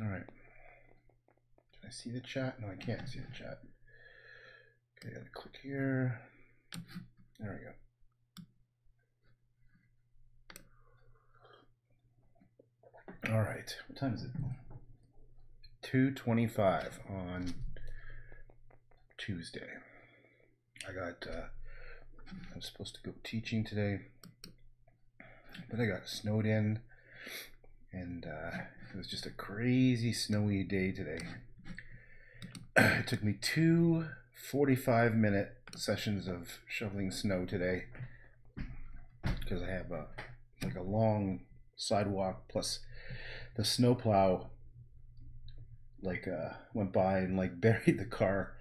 All right. Can I see the chat? No, I can't see the chat. Okay, I gotta click here. There we go. All right. What time is it? 2:25 on Tuesday. I got uh I was supposed to go teaching today, but I got snowed in and uh, it was just a crazy snowy day today. it took me two 45 minute sessions of shoveling snow today. Because I have a like a long sidewalk plus the snowplow like uh went by and like buried the car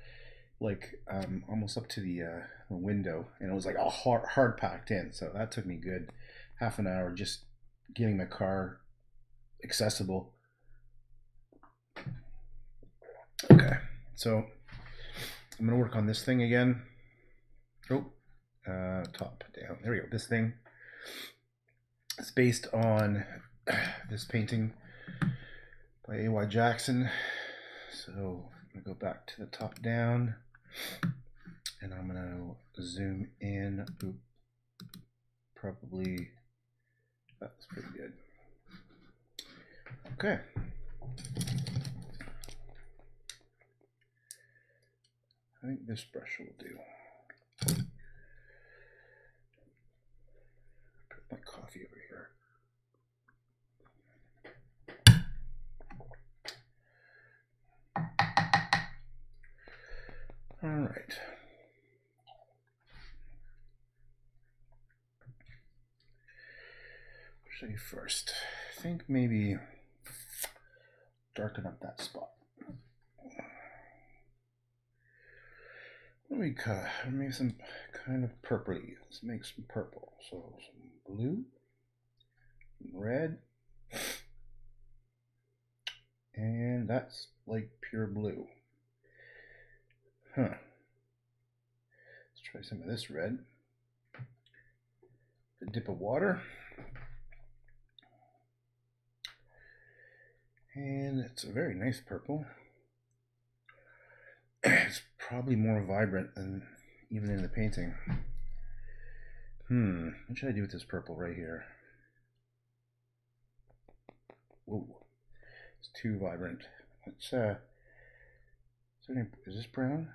like um almost up to the uh the window. And it was like all hard, hard packed in. So that took me good half an hour just getting my car accessible okay so i'm gonna work on this thing again oh uh top down there we go this thing it's based on this painting by A.Y. Jackson. So I'm gonna go back to the top down and I'm gonna zoom in. Oop, probably that's pretty good. Okay. I think this brush will do. Put my coffee over here. All right. I do first? I think maybe darken up that spot. Let me cut maybe some kind of purpley. Let's make some purple. So some blue, some red, and that's like pure blue. Huh. Let's try some of this red. A dip of water. And it's a very nice purple. It's probably more vibrant than even in the painting. Hmm, what should I do with this purple right here? Whoa, it's too vibrant. Let's, uh, is, any, is this brown?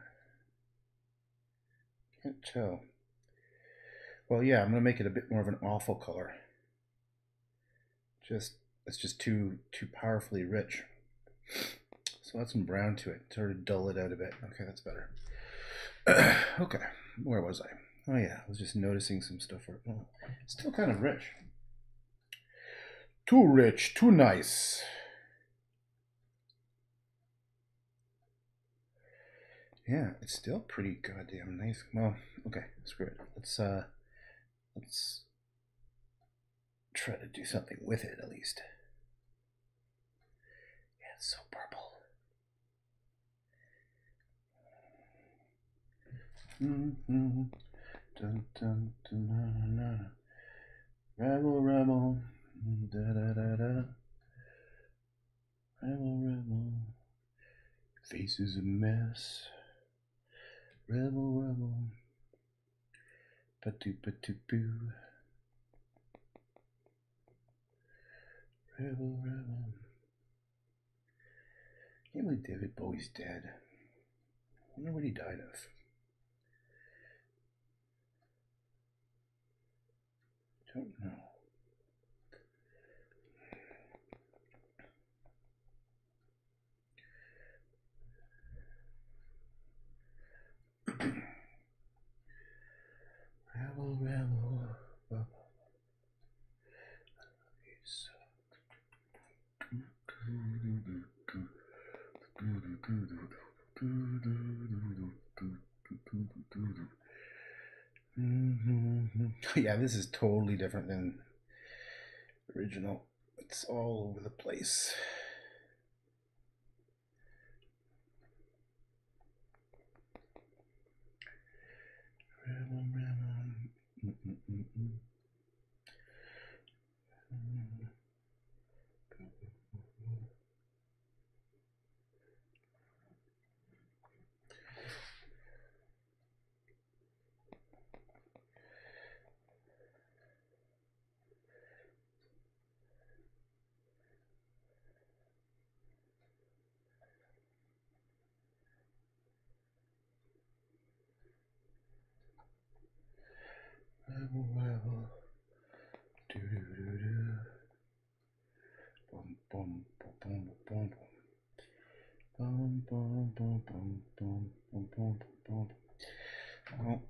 Can't tell. Well, yeah, I'm gonna make it a bit more of an awful color. Just it's just too too powerfully rich. So add some brown to it, sort of dull it out a bit. Okay, that's better. okay, where was I? Oh yeah, I was just noticing some stuff. Oh, still kind of rich. Too rich, too nice. Yeah, it's still pretty goddamn nice. Well, okay, screw it. Let's uh let's try to do something with it at least. It's so purple. Mm-hmm. Dun, dun, dun, na, na, na. Rebel, rebel, da da da da. Rebel, rebel. Face is a mess. Rebel, rebel. Ba-doo, ba-doo, boo. Rebel, rebel. Can't believe David Bowie's dead. I wonder what he died of. Don't know. rebel, rebel. Mm-hmm. Yeah, this is totally different than original. It's all over the place. Rebel, rebel. Mm-mm-mm-mm. Rebel. Do do do do. Bum bum bum bum. Bum bum bum bum bum bum bum bum. Well,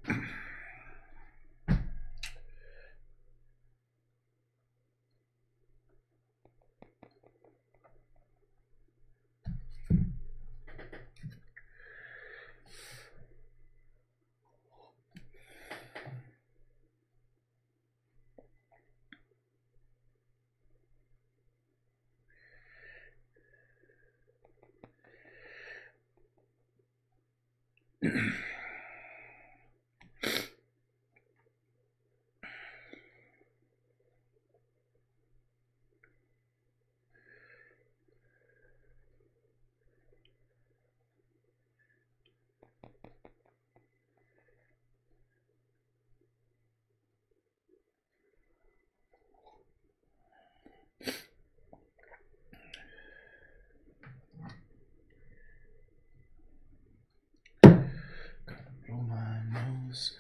blow my nose.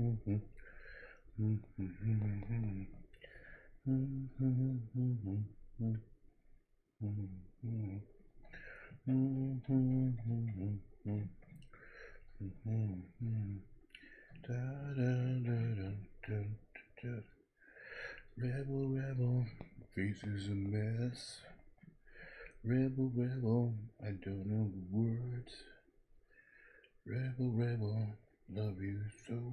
Mm-hmm. Rebel, rebel, face is a mess. Rebel, rebel, I don't know the words. Rebel, rebel, love you so.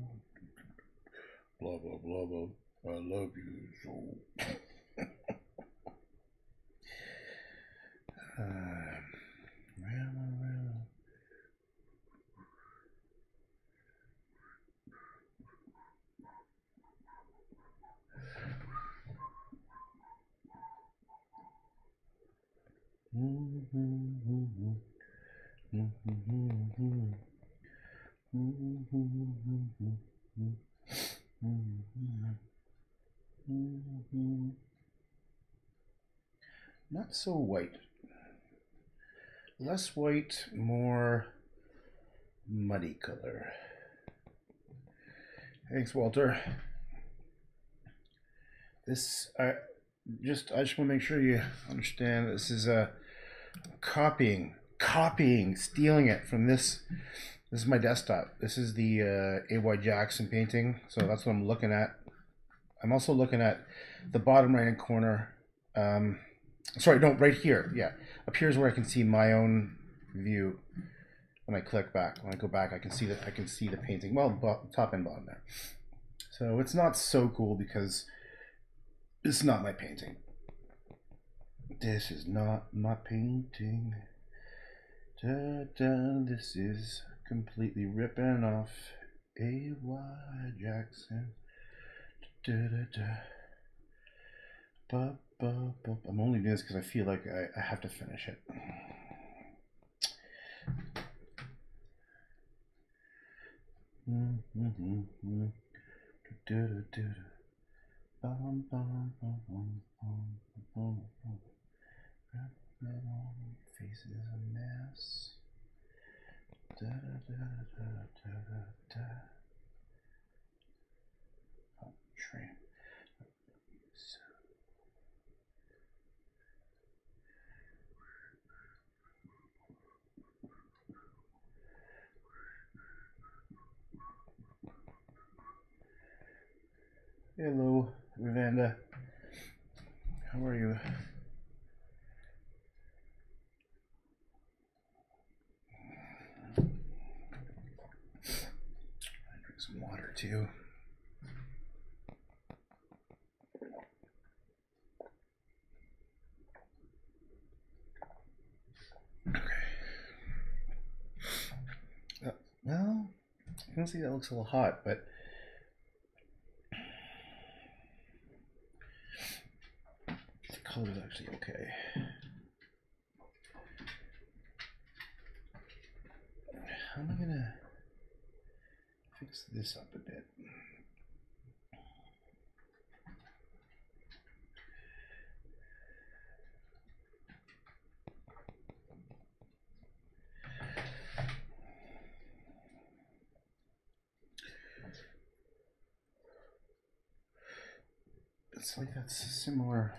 Blah, blah, blah, blah. I love you so. uh, rebel, rebel. Mm-hmm. Not so white. Less white, more muddy color. Thanks, Walter. This I just I just want to make sure you understand this is a copying, copying, stealing it from this. This is my desktop. This is the uh, A.Y. Jackson painting, so that's what I'm looking at. I'm also looking at the bottom right hand corner. Um, sorry, no, right here. Yeah, up here's where I can see my own view. When I click back, when I go back, I can see that I can see the painting. Well, top and bottom there. So it's not so cool because it's not my painting. This is not my painting. Da, da, this is completely ripping off A.Y. Jackson. Da, da, da. Ba, ba, ba. I'm only doing this because I feel like I, I have to finish it. Da, da, da, da. Bum, bum, bum, bum, bum, bum, bum. Red, red on face is a mess. Hello, Vanda. How are you? I drink some water too. Uh, Well, I can see that looks a little hot, but the color is actually okay. How am I gonna fix this up a bit? It's like that's similar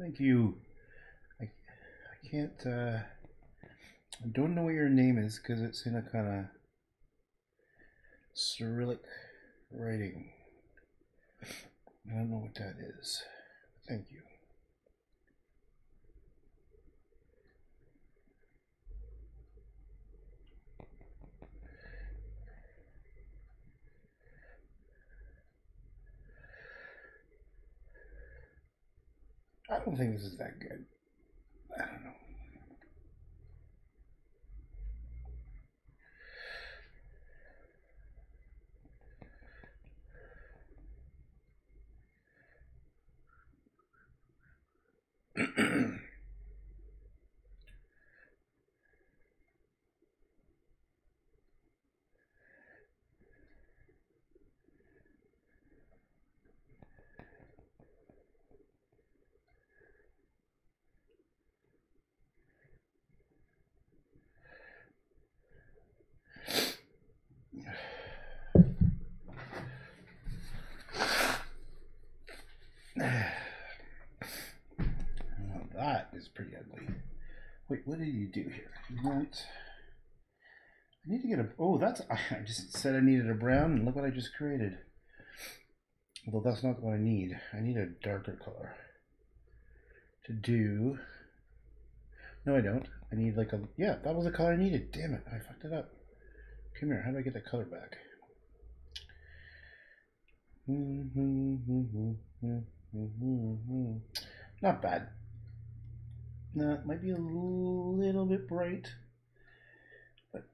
Thank you. I, I can't, uh, I don't know what your name is because it's in a kind of Cyrillic writing. I don't know what that is. Thank you. I don't think this is that good. I don't know. Well, that is pretty ugly. Wait, what did you do here? I need to get a. Oh, that's. I just said I needed a brown, and look what I just created. Although that's not what I need. I need a darker color. To do. No, I don't. I need like a. Yeah, that was the color I needed. Damn it! I fucked it up. Come here. How do I get the color back? Mm-hmm, mm-hmm, mm-hmm, not bad. No, it might be a little bit bright. But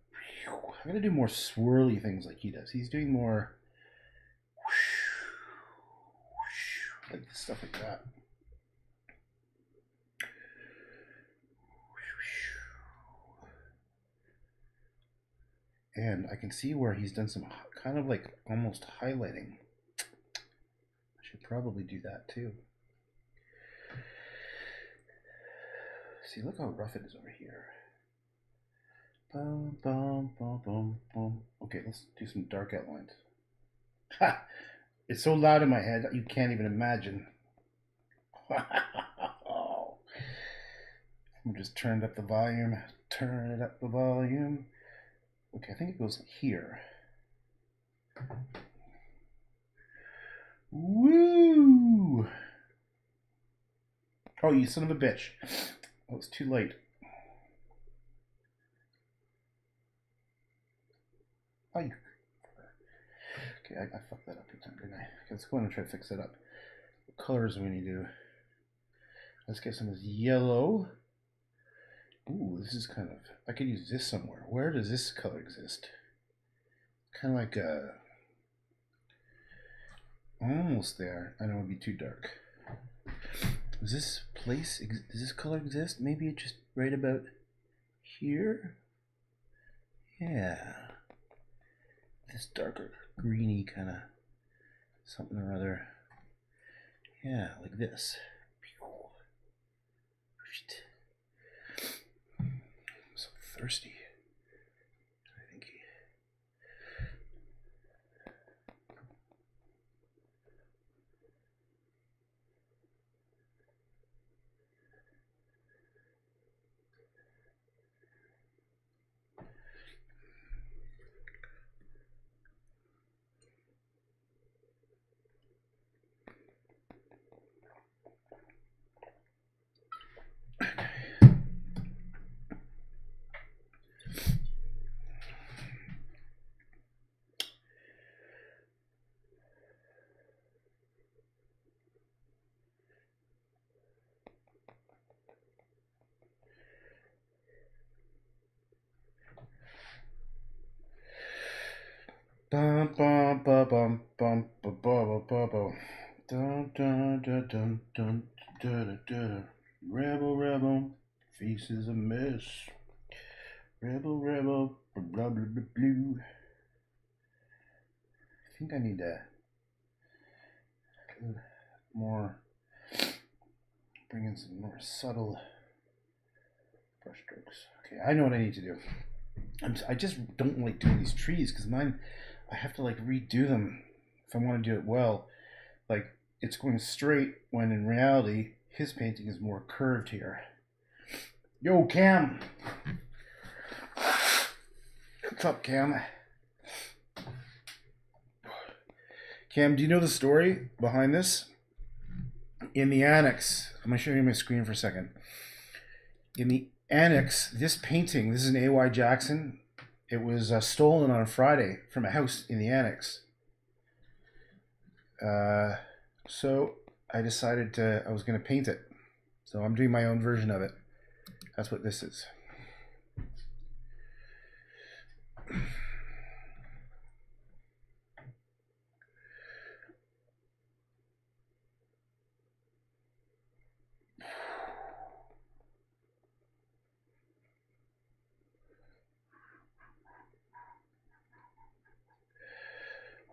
phew, I'm gonna do more swirly things like he does. He's doing more like stuff like that. And I can see where he's done some kind of like almost highlighting. I should probably do that too. See, look how rough it is over here. Bum, bum, bum, bum, bum. Okay, let's do some dark outlines. Ha! It's so loud in my head you can't even imagine. I'm just turned up the volume. Turn it up the volume. Okay, I think it goes here. Woo! Oh, you son of a bitch. Oh, it's too late. Oh. Okay, I, I fucked that up big time, didn't I? Okay, let's go in and try to fix that up. What colors we need to do? Let's get some of this yellow. Ooh, this is kind of. I could use this somewhere. Where does this color exist? Kind of like a. Almost there. I know it would be too dark. Does this place, does this color exist? Maybe it's just right about here? Yeah. This darker greeny kind of something or other. Yeah, like this. I'm so thirsty. Rebel rebel, feast is a mess. Rebel rebel, blah blah blah blue. I think I need to more bring in some more subtle brush strokes. Okay, I know what I need to do. I'm, I just don't like doing these trees because mine I have to like redo them if I want to do it well. Like it's going straight when in reality his painting is more curved here. Yo, Cam. What's up, Cam? Cam, do you know the story behind this? In the annex, I'm gonna show you my screen for a second. In the annex, this painting, this is an A.Y. Jackson it was uh, stolen on a Friday from a house in the annex. Uh, so I decided to, I was going to paint it. So I'm doing my own version of it. That's what this is.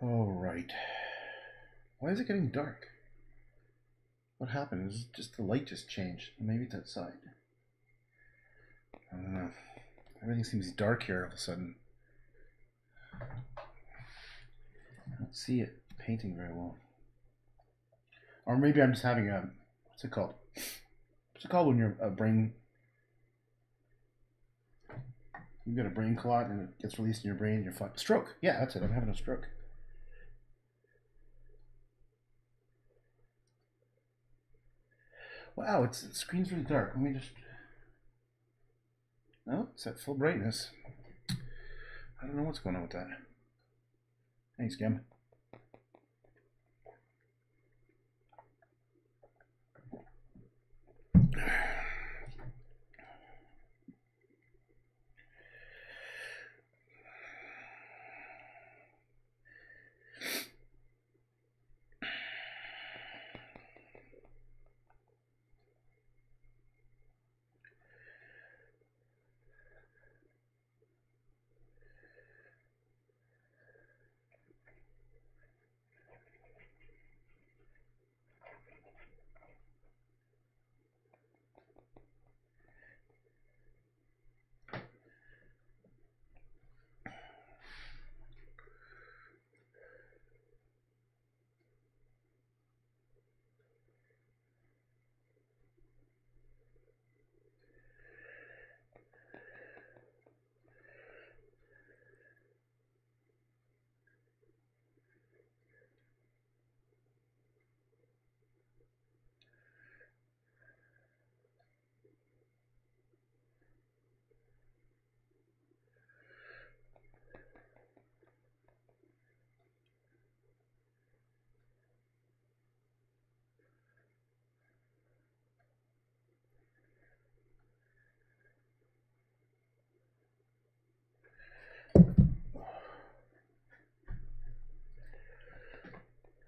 All right. Why is it getting dark? What happened? Is just the light just changed? Maybe it's outside. I don't know. Everything seems dark here all of a sudden. I don't see it painting very well. Or maybe I'm just having a what's it called? What's it called when your a brain you've got a brain clot and it gets released in your brain and you're fine. Stroke. Yeah, that's it. I'm having a stroke. Wow, it's the screen's really dark. Let me just. No, it's at full brightness. I don't know what's going on with that. Thanks, Gim.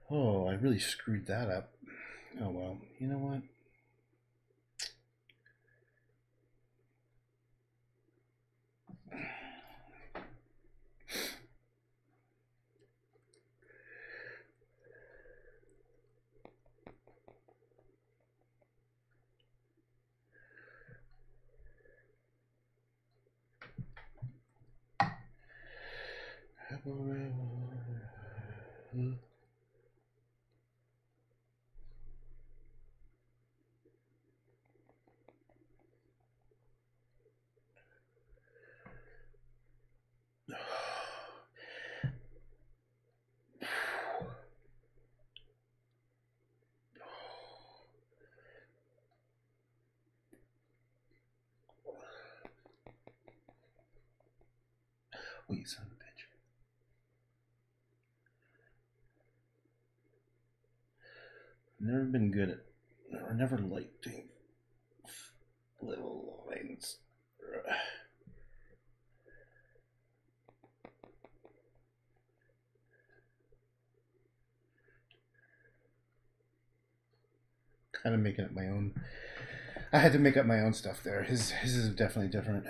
Oh, I really screwed that up. Oh well, you know what? Oh, you son of a bitch. I've never been good at, or never liked doing little lines. Kind of making up my own. I had to make up my own stuff there. His his is definitely different.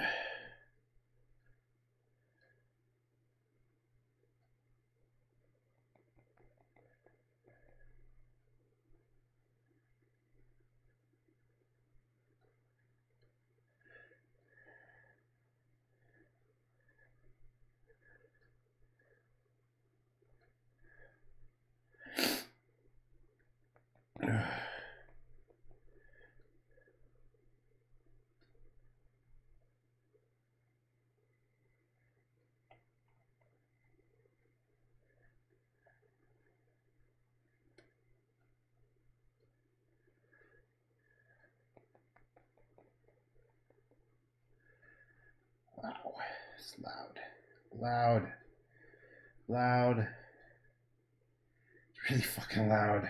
It's loud, loud, loud. It's really fucking loud.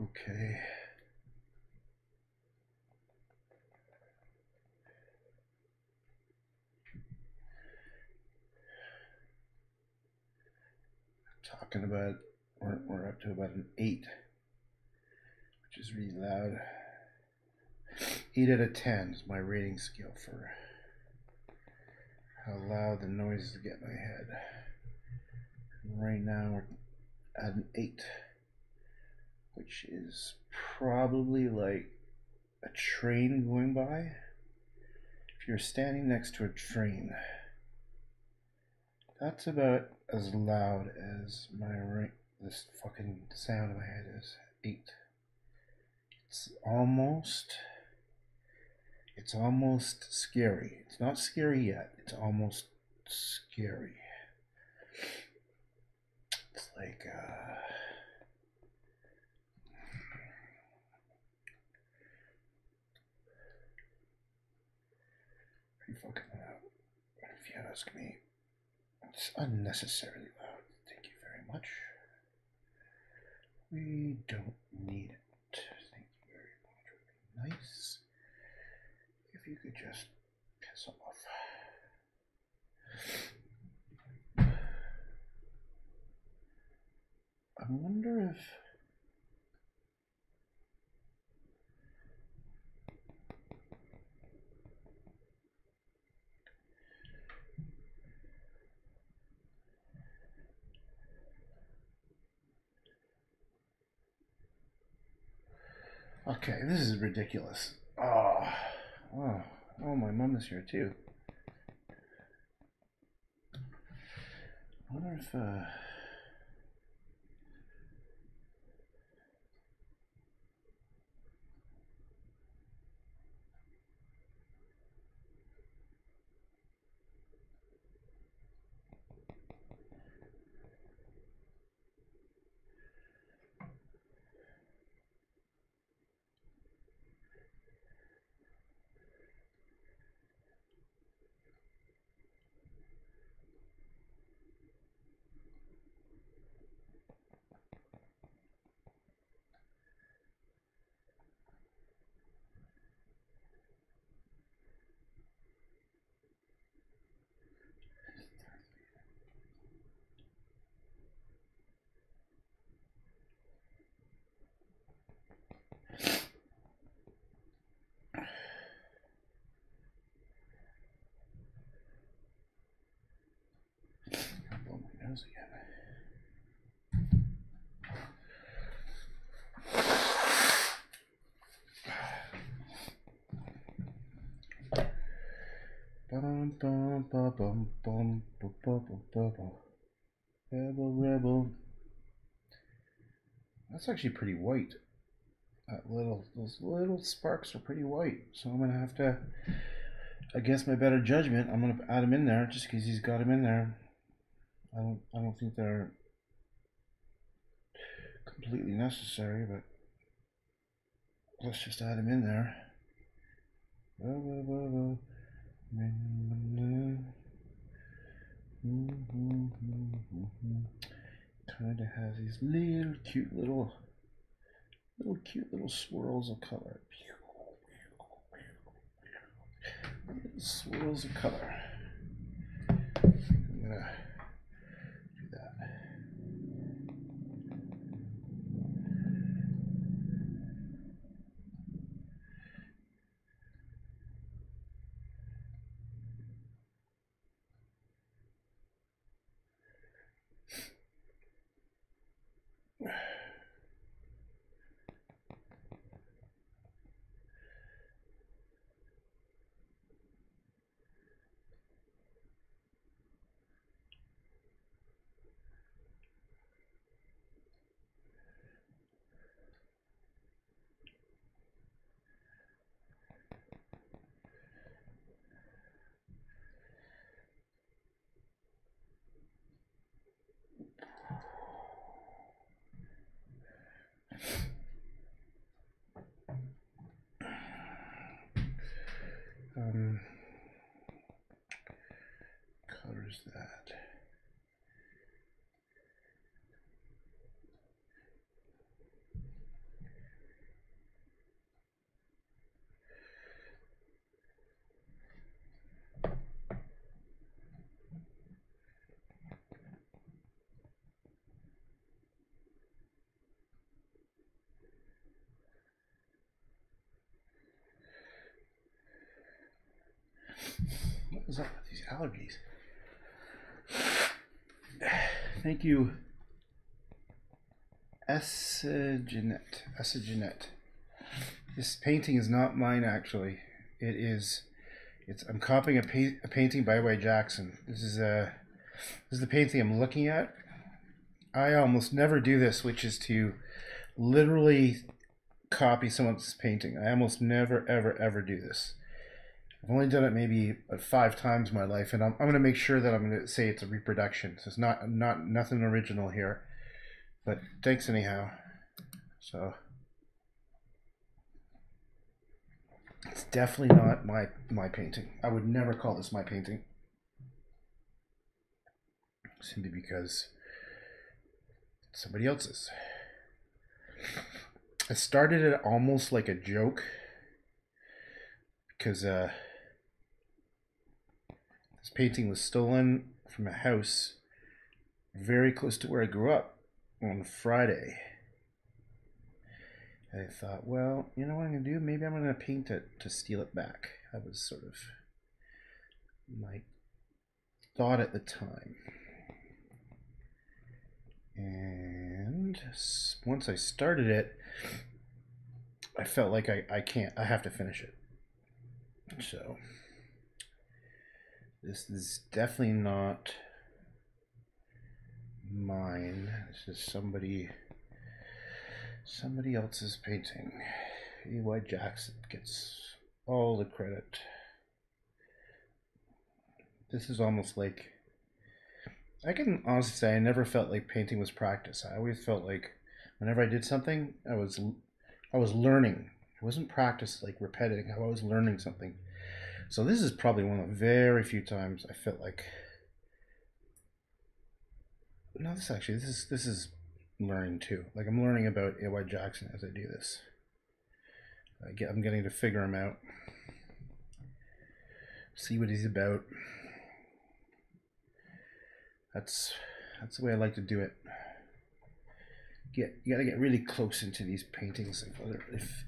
Okay. Talking about, we're, we're up to about an eight, which is really loud. 8 out of 10 is my rating scale for how loud the noises get in my head. Right now we're at an 8, which is probably like a train going by. If you're standing next to a train, that's about as loud as my ring, this fucking sound in my head is. 8. It's almost it's almost scary. It's not scary yet. It's almost scary. It's like uh pretty fucking loud. If you ask me, it's unnecessarily loud. Thank you very much. We don't need it. Thank you very much. Nice if you could just piss off. I wonder if. Okay, this is ridiculous. Oh. Oh, oh, my mom is here too. I wonder if, uh... this again. Bum, bum, bum, bum, bum, bum, bum, bum, bum. Rebel, rebel. That's actually pretty white. That little, those little sparks are pretty white. So I'm gonna have to, against my better judgment, I'm gonna add him in there just because he's got him in there. I don't, I don't think they're completely necessary, but let's just add them in there. Kind of has these little cute little, little cute little swirls of color. Little swirls of color. I'm gonna um, that? Is up with these allergies? Thank you, Essagenet. Essagenet. This painting is not mine, actually. It is. It's. I'm copying a, pa- a painting by Y. Jackson. This is a. This is the painting I'm looking at. I almost never do this, which is to literally copy someone's painting. I almost never, ever, ever do this. I've only done it maybe five times in my life, and I'm, I'm going to make sure that I'm going to say it's a reproduction. So it's not not nothing original here. But thanks anyhow. So it's definitely not my my painting. I would never call this my painting. Simply because somebody else's. I started it almost like a joke because uh, this painting was stolen from a house very close to where I grew up on Friday. I thought, well, you know what I'm going to do? Maybe I'm going to paint it to steal it back. That was sort of my thought at the time. And once I started it, I felt like I, I can't, I have to finish it. So this is definitely not mine. This is somebody somebody else's painting. A.Y. Jackson gets all the credit. This is almost like I can honestly say I never felt like painting was practice. I always felt like whenever I did something, I was I was learning. It wasn't practice like repetitive. I was learning something. So this is probably one of the very few times I felt like no, this actually this is this is learning too. Like I'm learning about A.Y. Jackson as I do this. I get I'm getting to figure him out. See what he's about. That's that's the way I like to do it. Get you gotta get really close into these paintings if if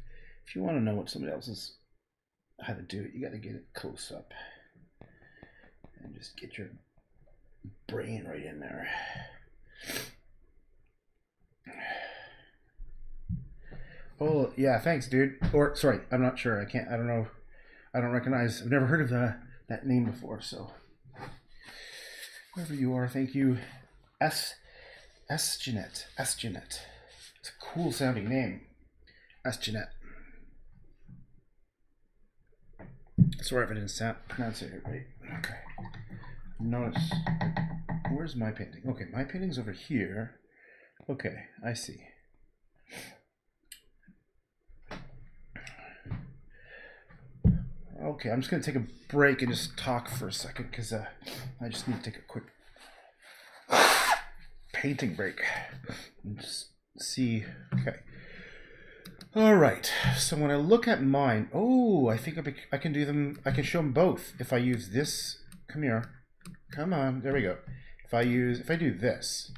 if you want to know what somebody else is how to do it, you gotta get it close up. And just get your brain right in there. Oh yeah, thanks, dude. Or sorry, I'm not sure. I can't. I don't know. I don't recognize. I've never heard of the, that name before. So whoever you are, thank you. S S Jeanette. S Jeanette. It's a cool sounding name. S Sorry if I didn't sound, pronounce it right. Okay. Notice. Where's my painting? Okay, my painting's over here. Okay, I see. Okay, I'm just gonna take a break and just talk for a second because uh, I just need to take a quick painting break and just see. Okay. All right. So when I look at mine, oh, I think I, can do them. I can show them both if I use this. Come here. Come on. There we go. If I use, if I do this,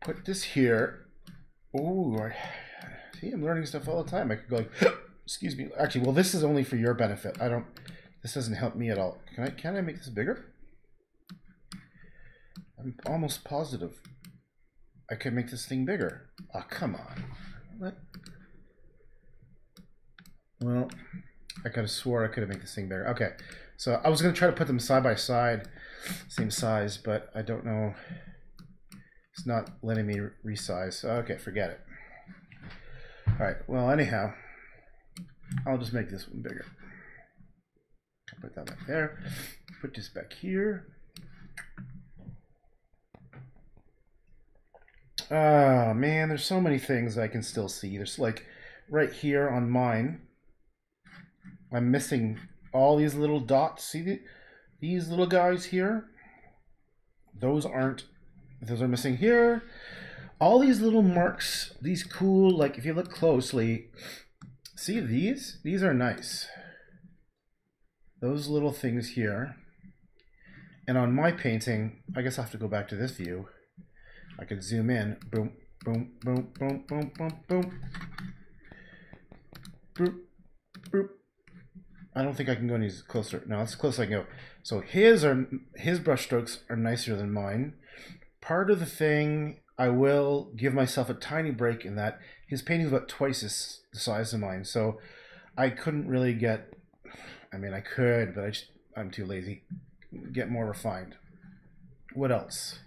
put this here. Oh, I, see, I'm learning stuff all the time. I could go like, excuse me. Actually, well, this is only for your benefit. I don't. This doesn't help me at all. Can I? Can I make this bigger? I'm almost positive I could make this thing bigger. Oh, come on. What? Well, I could have swore I could have made this thing bigger. Okay, so I was going to try to put them side by side, same size, but I don't know. It's not letting me resize. Okay, forget it. All right, well, anyhow, I'll just make this one bigger. Put that back there. Put this back here. Oh man, there's so many things I can still see. There's like right here on mine. I'm missing all these little dots. See the, these little guys here? Those aren't, those are missing here. All these little marks, these cool, like if you look closely, see these? These are nice. Those little things here. And on my painting, I guess I have to go back to this view. I could zoom in. Boom, boom, boom, boom, boom, boom, boom. Boop, boop. I don't think I can go any closer. No, it's as close I can go. So his are his brush strokes are nicer than mine. Part of the thing I will give myself a tiny break in that his painting is about twice the size of mine. So I couldn't really get I mean I could, but I just I'm too lazy. Get more refined. What else?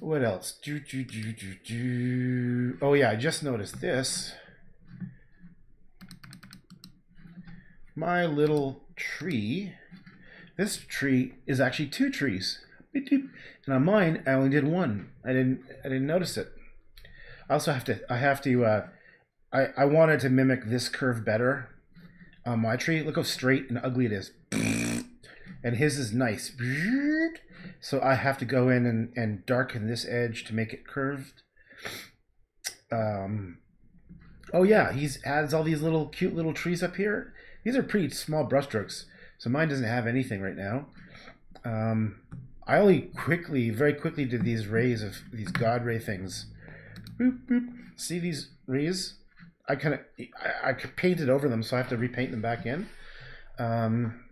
What else? Do, do, do, do, do. Oh yeah, I just noticed this. My little tree. This tree is actually two trees. And on mine, I only did one. I didn't. I didn't notice it. I also have to. I have to. Uh, I I wanted to mimic this curve better on my tree. Look how straight and ugly it is. And his is nice. So I have to go in and, and darken this edge to make it curved. Um, oh yeah, he's adds all these little cute little trees up here. These are pretty small brushstrokes, so mine doesn't have anything right now. Um, I only quickly, very quickly did these rays of these god ray things. Boop, boop. See these rays? I kind of I, I painted over them, so I have to repaint them back in. Um,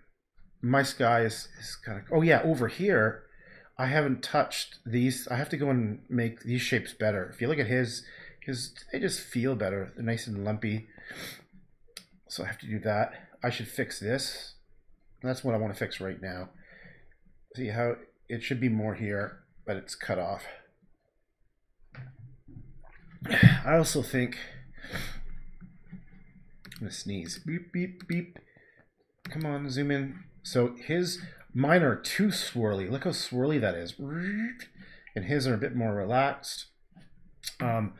my sky is, is kind of oh yeah over here I haven't touched these. I have to go and make these shapes better. If you look at his, his they just feel better. They're nice and lumpy. So I have to do that. I should fix this. That's what I want to fix right now. See how it should be more here, but it's cut off. I also think I'm gonna sneeze. Beep beep beep. Come on, zoom in. So his Mine are too swirly. Look how swirly that is. And his are a bit more relaxed. Um,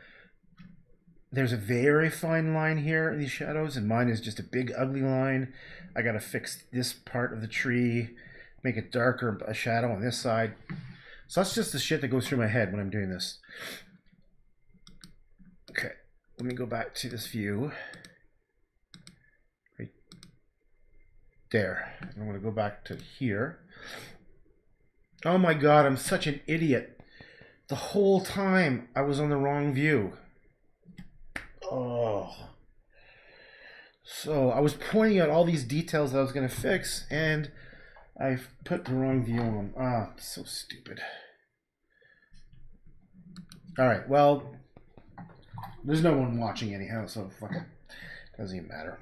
there's a very fine line here in these shadows, and mine is just a big ugly line. I gotta fix this part of the tree, make it darker, a shadow on this side. So that's just the shit that goes through my head when I'm doing this. Okay, let me go back to this view. Right there. I'm to go back to here. Oh my god, I'm such an idiot. The whole time I was on the wrong view. Oh. So I was pointing out all these details that I was going to fix, and I've put the wrong view on. Ah, so stupid. Alright, well, there's no one watching anyhow, so fuck it. Doesn't even matter.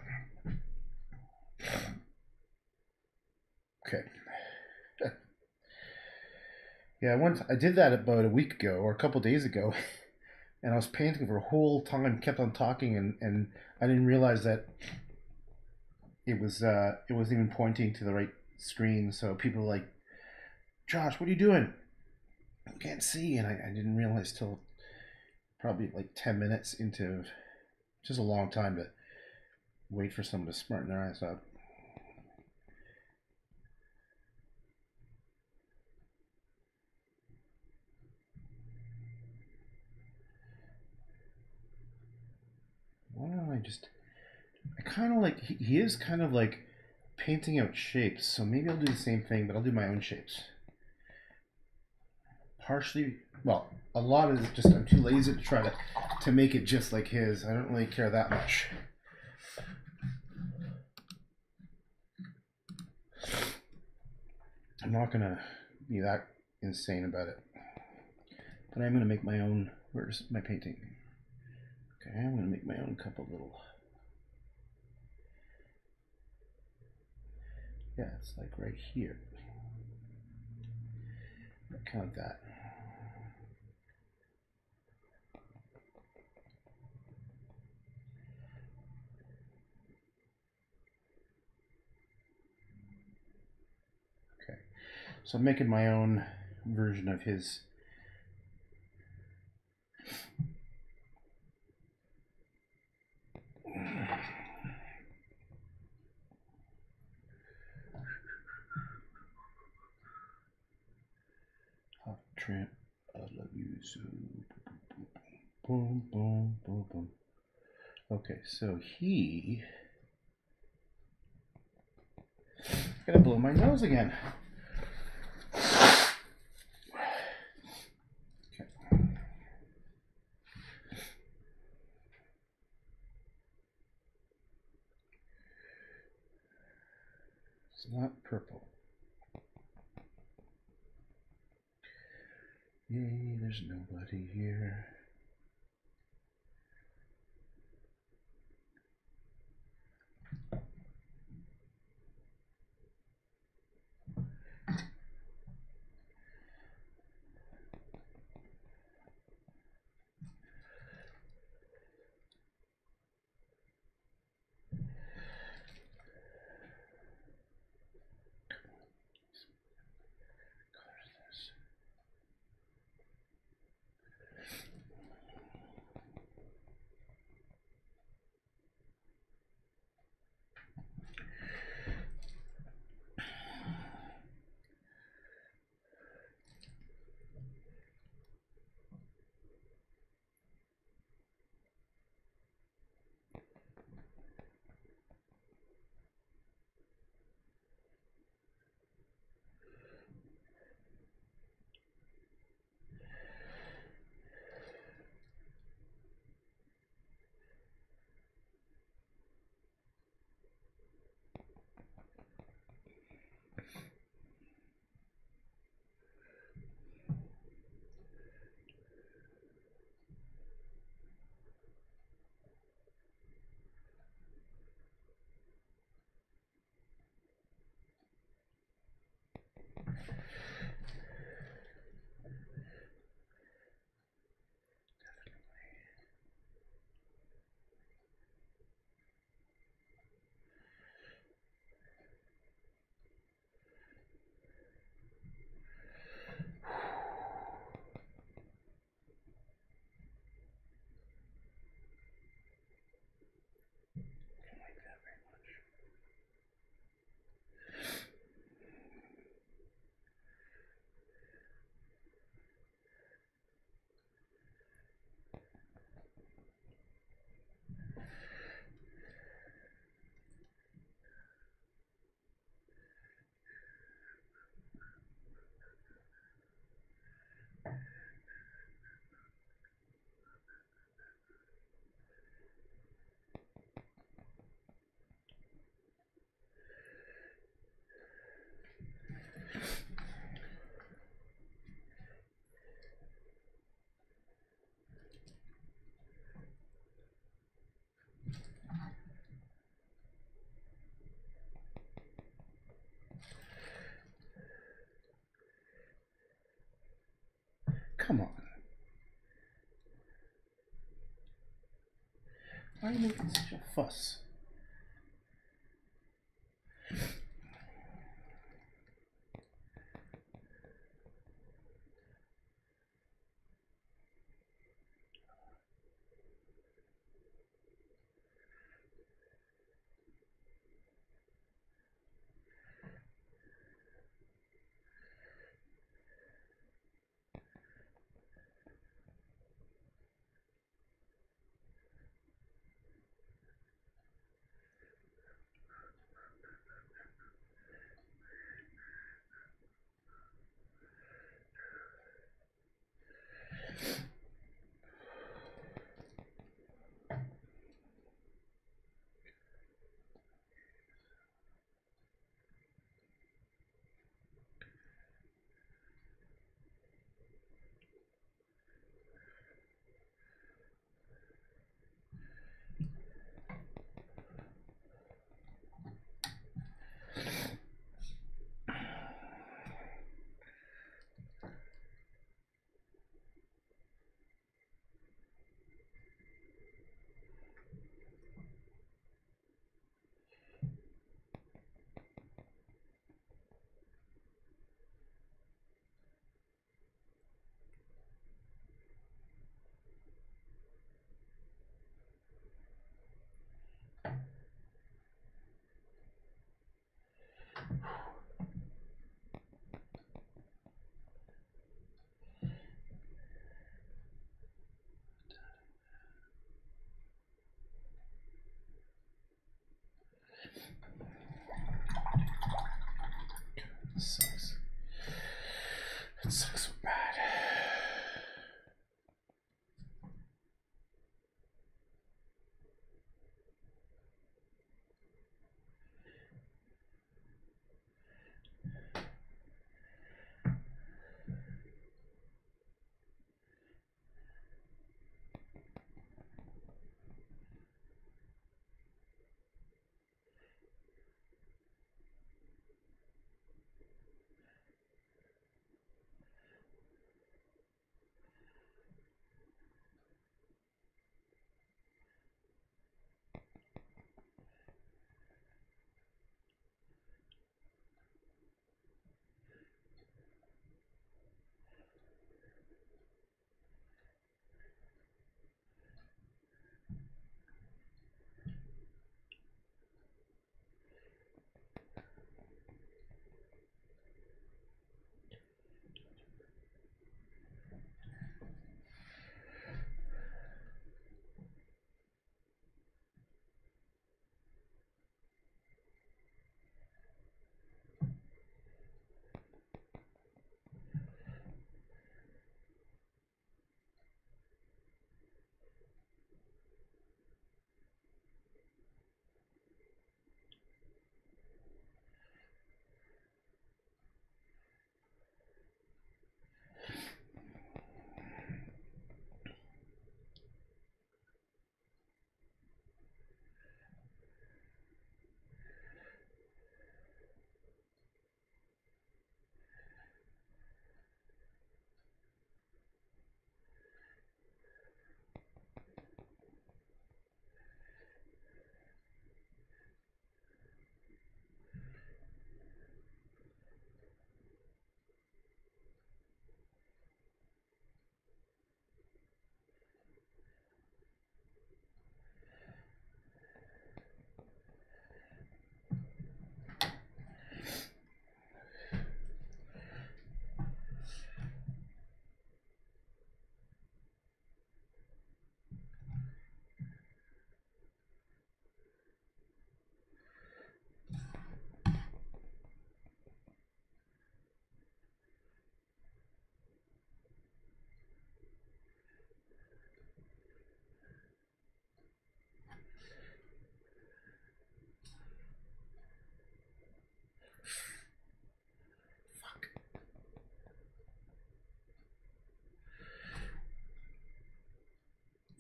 Okay. Yeah, once I did that about a week ago or a couple days ago, and I was painting for a whole time, kept on talking, and, and I didn't realize that it was uh, it wasn't even pointing to the right screen. So people were like, "Josh, what are you doing? I can't see," and I, I didn't realize till probably like ten minutes into just a long time to wait for someone to smarten their eyes up. Why don't I just? I kind of like he, he is kind of like painting out shapes, so maybe I'll do the same thing, but I'll do my own shapes. Partially, well, a lot of it just I'm too lazy to try to to make it just like his. I don't really care that much. I'm not gonna be that insane about it, but I'm gonna make my own. Where's my painting? Okay, I'm gonna make my own couple little. Yeah, it's like right here. Like that. Okay, so I'm making my own version of his Hot tramp, I love you so. Boom, boom, boom, boom. Okay, so he. Gonna blow my nose again. Okay. It's not purple. Yay, there's nobody here. Come on. Why are you making such a fuss?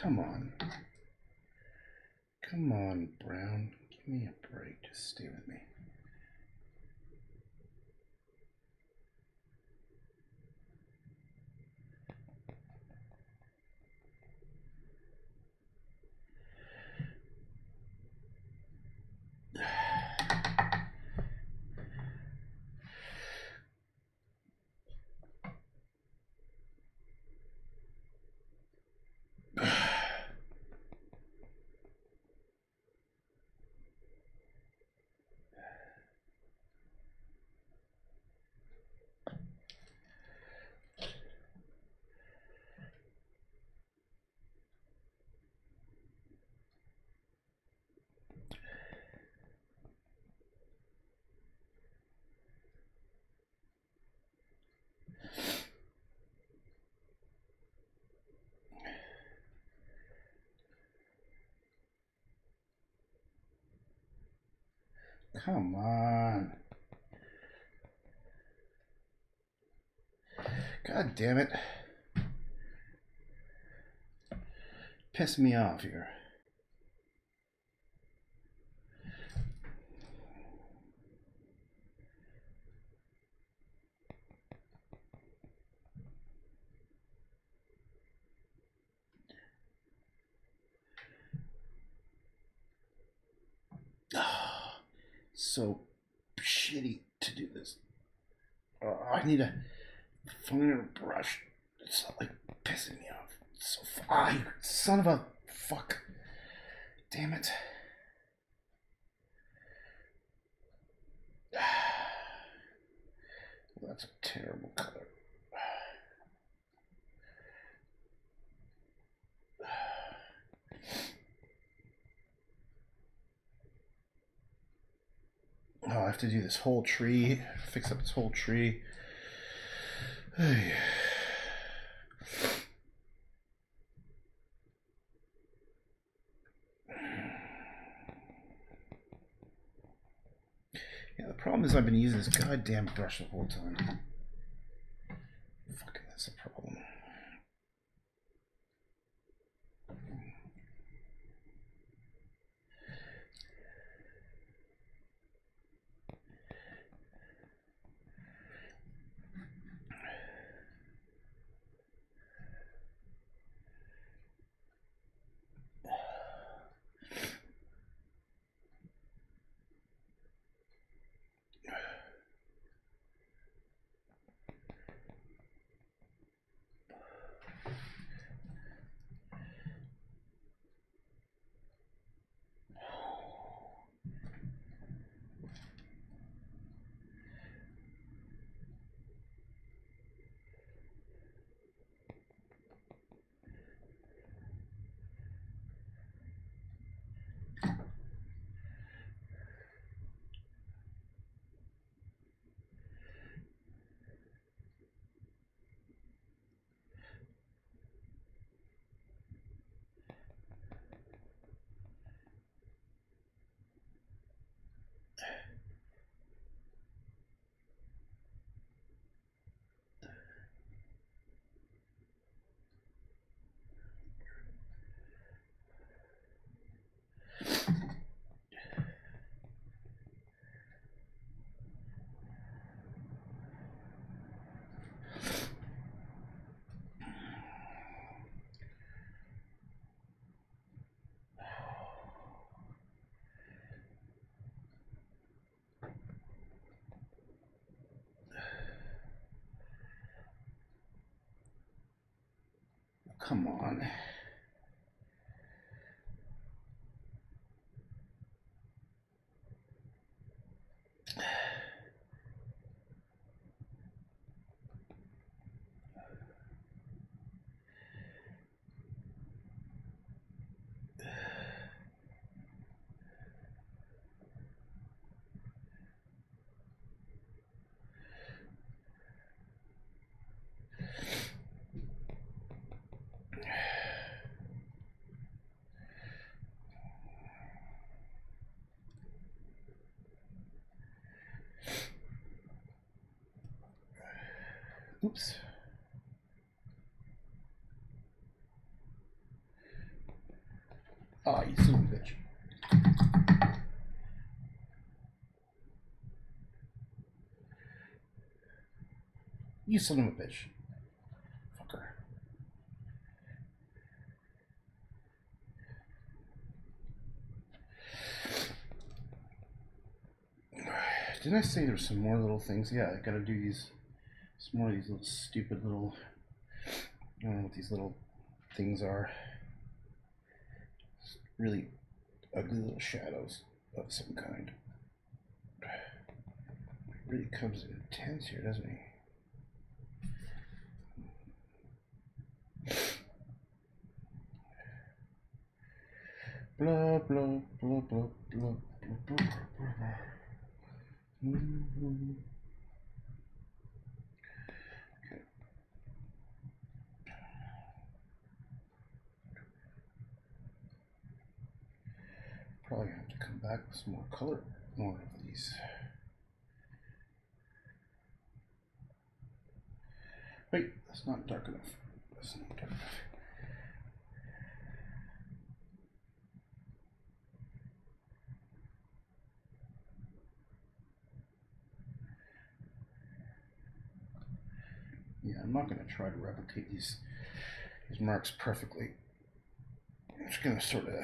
Come on. Come on, Brown. Give me a break. Just stay with me. Come on. God damn it. Piss me off here. So shitty to do this. Uh, I need a a brush. It's not like pissing me off. It's so ah, son of a fuck. Damn it. That's a terrible color. Oh, I have to do this whole tree, fix up this whole tree. Yeah, the problem is I've been using this goddamn brush the whole time. Fucking, that's problem. Come on. Oops. Ah, you son of a bitch. You son of a bitch. Fucker. Didn't I say there's some more little things? Yeah, I gotta do these, more of these little stupid little, I don't know what these little things are. Really ugly little shadows of some kind. It Really comes in intense here, doesn't he? Blah blah blah blah blah blah blah blah. blah. Mhm. Okay. Probably have to come back with some more color, more of these. Wait, that's not dark enough. That's not dark enough. Yeah, I'm not going to try to replicate these these marks perfectly. I'm just going to sort of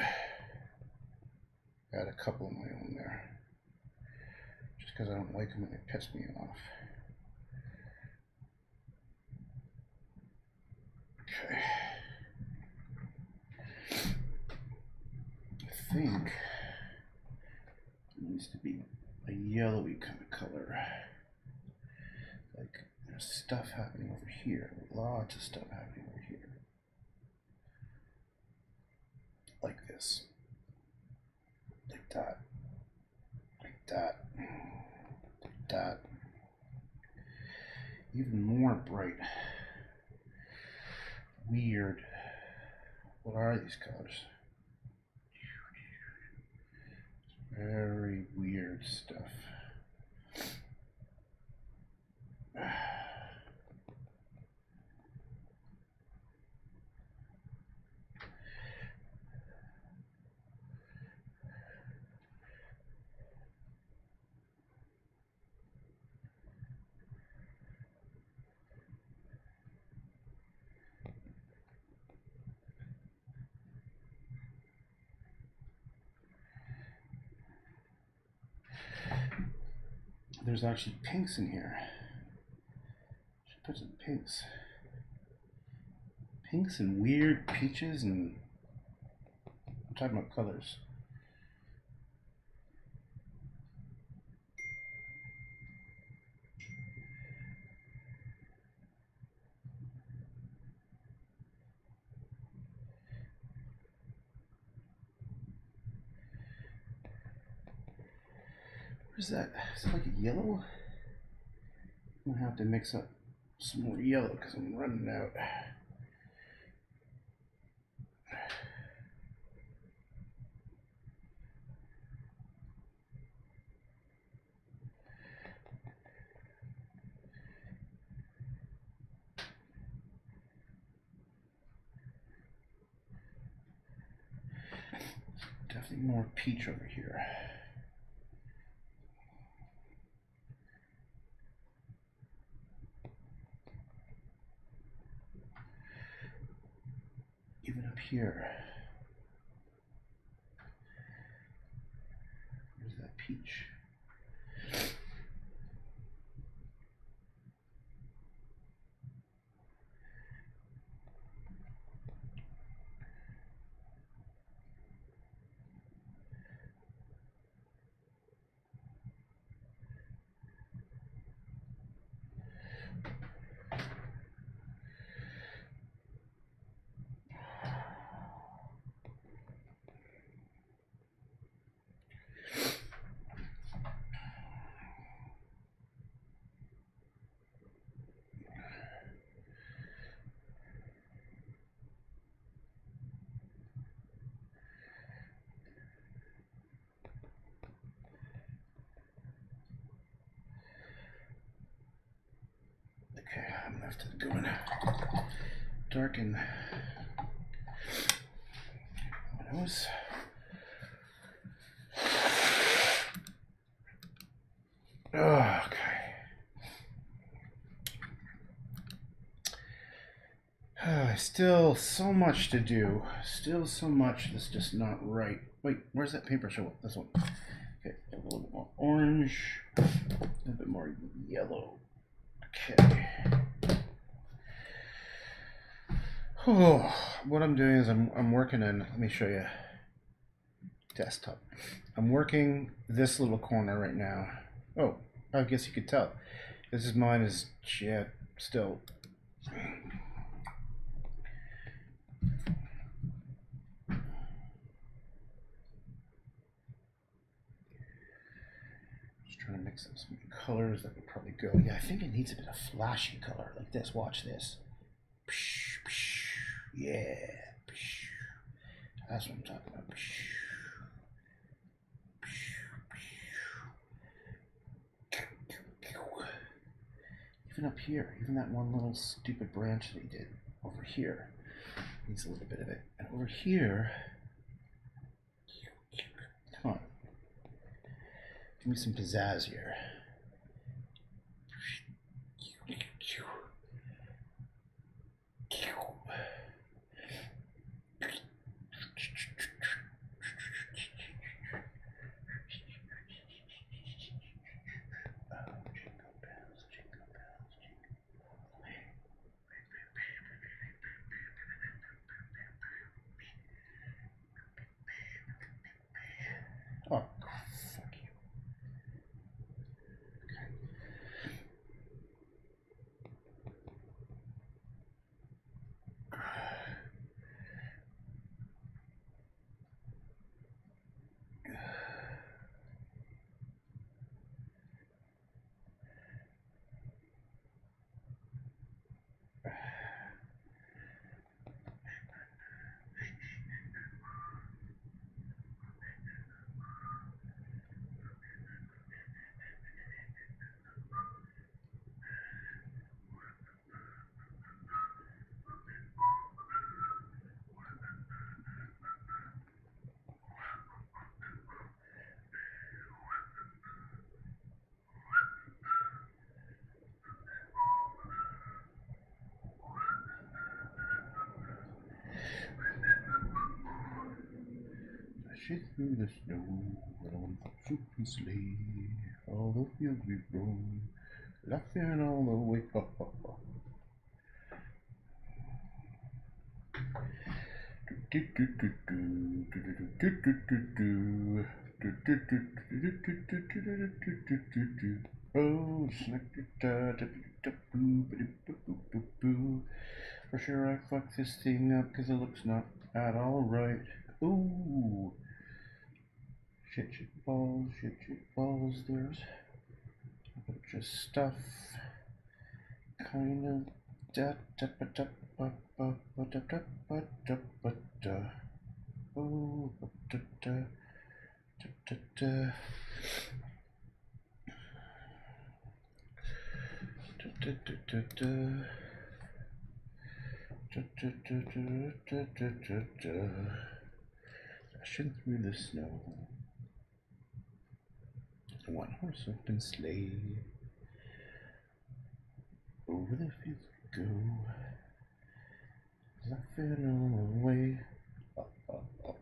add a couple of my own there. Just because I don't like them and they piss me off. Okay. I think it needs to be a yellowy kind of color. Like there's stuff happening over here. Lots of stuff happening over here. Like this. Like that. That. Even more bright. Weird. What are these colors? Very weird stuff. There's actually pinks in here. Should put some pinks. Pinks and weird peaches and I'm talking about colors. Is that? Is it like a yellow? I'm gonna have to mix up some more yellow because I'm running out. Definitely more peach over here. even up here. after going dark and darken Oh, okay. Uh, still so much to do. Still so much that's just not right. Wait, where's that paper show? This one. Okay, a little bit more orange, a little bit more yellow. Okay. Oh, what I'm doing is I'm, I'm working in, let me show you, desktop. I'm working this little corner right now. Oh, I guess you could tell. This is mine is, yeah, still. Just trying to mix up some colors that would probably go. Yeah, I think it needs a bit of flashy color like this. Watch this. Yeah. That's what I'm talking about. Even up here, even that one little stupid branch that he did over here needs a little bit of it. And over here, come on, give me some pizzazz here. shit through the snow. I don't want to sleigh. All the fields we roam, laughing all the way. Ho. Oh, For sure I fucked this thing up because it looks not at all right. Ooh. Shit, shit, balls, shit, shit, balls. There's a bunch of stuff. Kind of. Da da ba da ba ba ba da da ba da ba da. Oh, da da da da da. Da da da da da. Da da da da da da da the snow one horse open sleigh. Over the fields we go, laughing all the way. Up, up, up.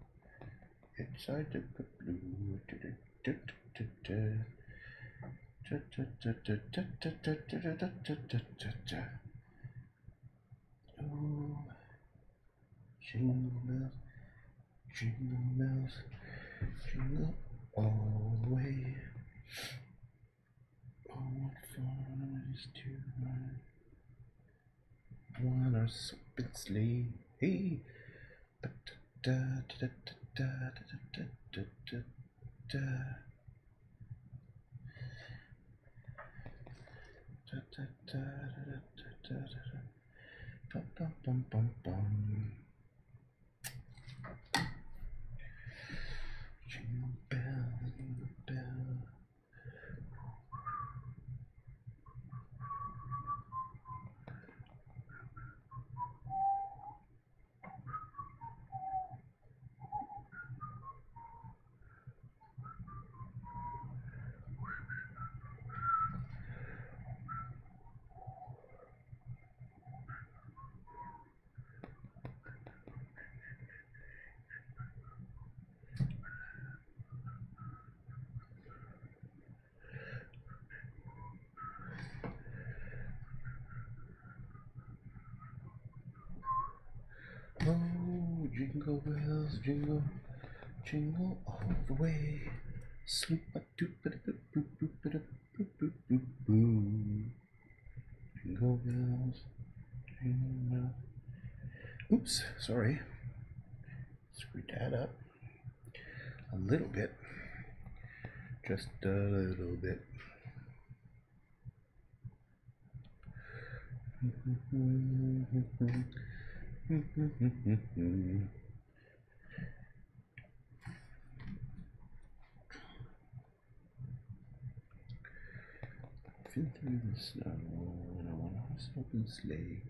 Inside the blue. Oh, jingle bells, jingle bells, jingle all the way. Warner Spitzley. Hey. da da da da da jingle bells, jingle, jingle all the way. Swoop a doop a doop boop boop a doop boop boop boop boo. Jingle bells, jingle bells. Oops, sorry. Screwed that up a little bit. Just a little bit. feel through the snow and I want to stop and sleigh.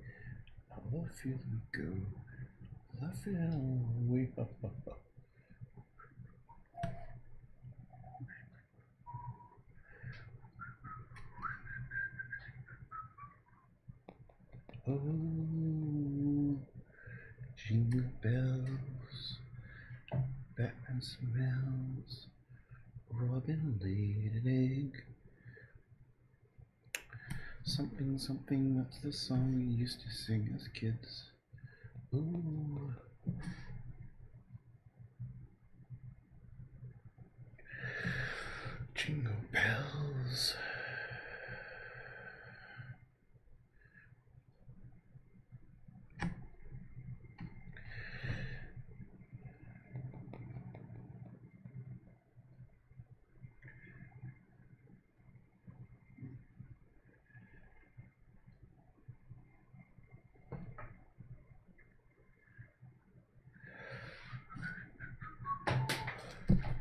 I love you we go. Love you way up, up, up. Oh jingle bells, Batman smells, Robin laid an egg. Something, something, that's the song we used to sing as kids. Ooh. Jingle bells.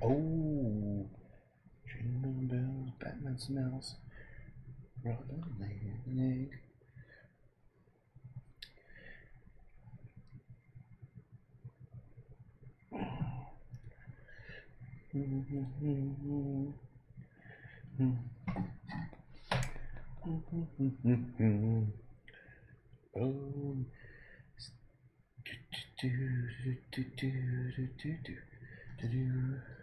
Oh, jingle bells, Batman smells, Robin laid an egg. Oh, do do do do do do do do do.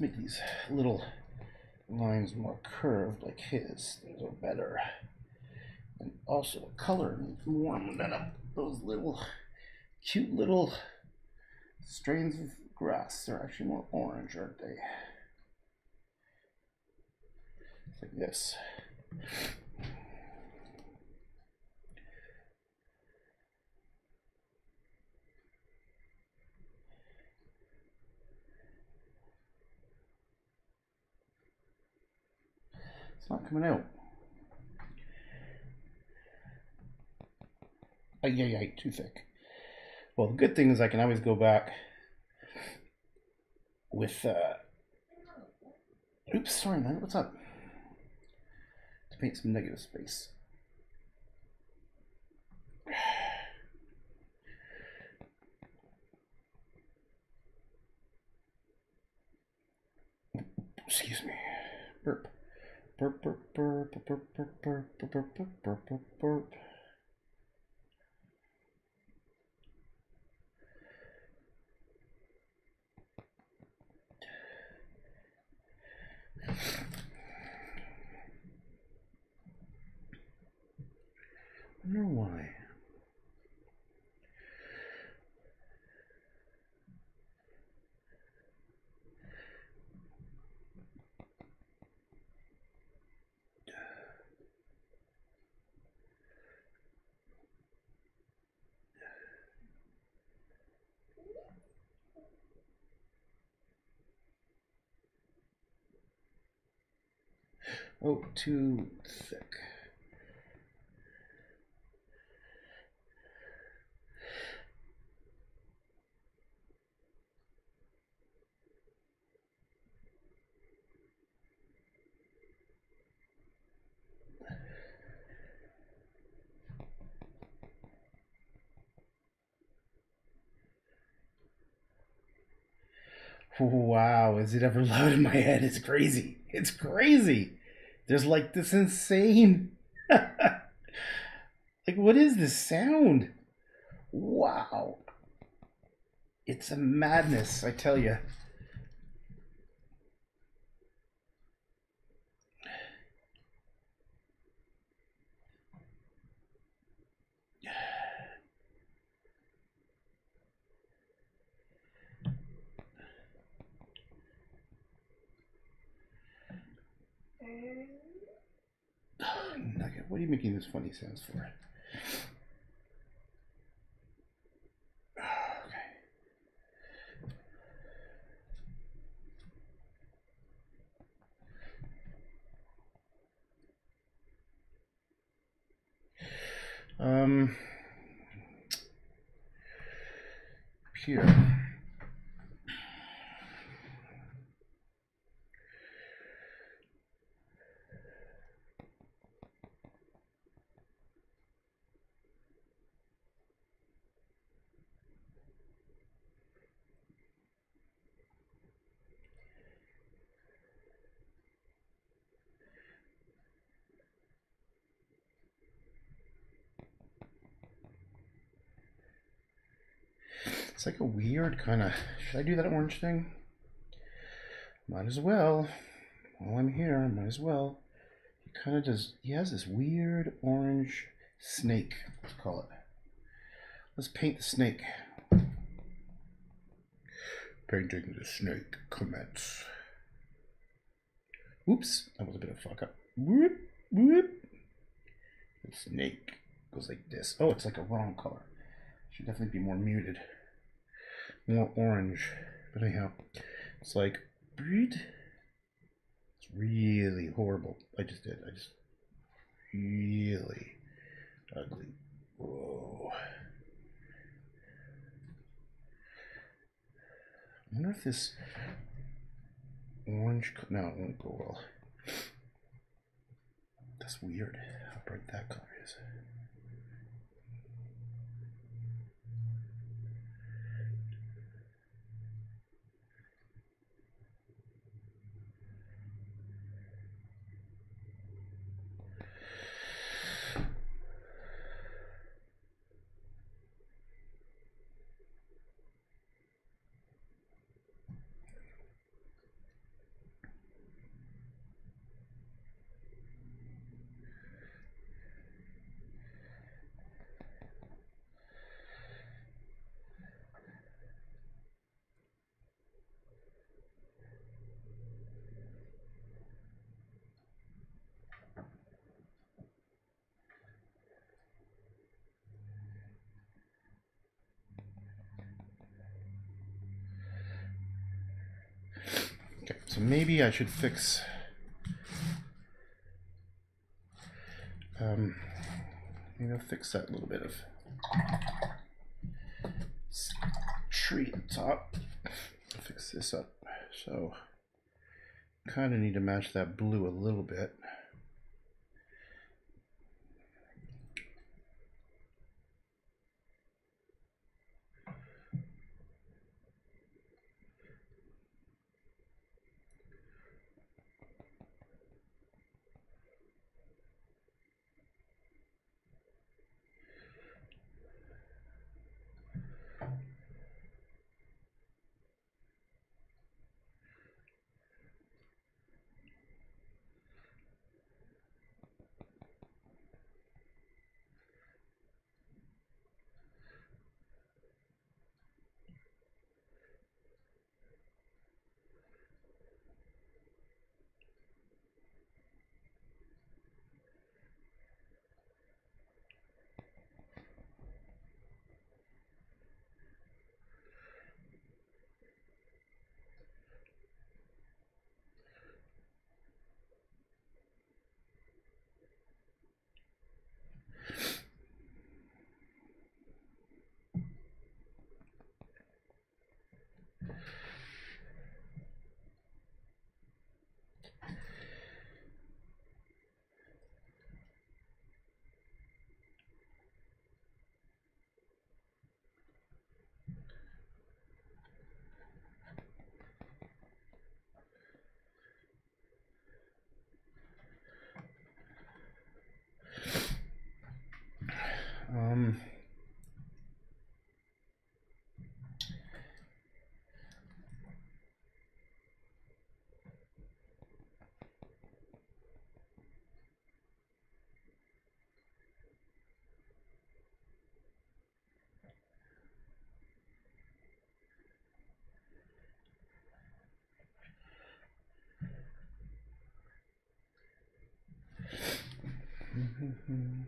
make these little lines more curved like his. Those are better. And also the color needs more. I'm those little cute little strains of grass. They're actually more orange, aren't they? Like this. It's not coming out. Ay, ay, ay, too thick. Well, the good thing is I can always go back with, uh, oops, sorry man, what's up? To paint some negative space. Excuse me. Burp. Burp, burp, burp, burp, burp, burp, burp, burp, burp, burp, burp, burp. wonder why. Oh, too thick. Wow, is it ever loud in my head? It's crazy. It's crazy. There's like this insane. like, what is this sound? Wow. It's a madness, I tell you. Nugget, what are you making those funny sounds for? Okay. Um, here. It's like a weird kind of. Should I do that orange thing? Might as well. While I'm here, might as well. He kind of does. He has this weird orange snake. Let's call it. Let's paint the snake. Painting the snake commence. Oops, that was a bit of fuck up. Whoop, whoop. The snake goes like this. Oh, it's like a wrong color. Should definitely be more muted more orange. But anyhow, it's like. It's really horrible. I just did. I just really ugly. Whoa. I wonder if this orange. No, it won't go well. That's weird. How bright that color is. Okay, so maybe I should fix. Um, maybe I'll fix that little bit of tree the top. Fix this up. So, kind of need to match that blue a little bit. Come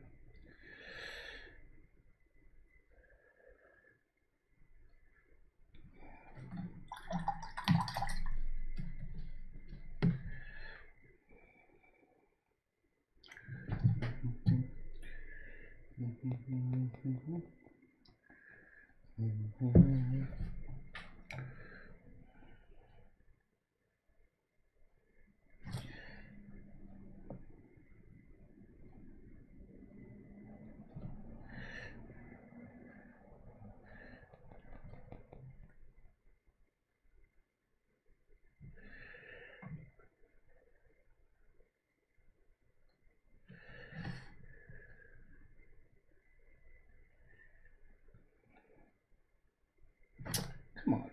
on.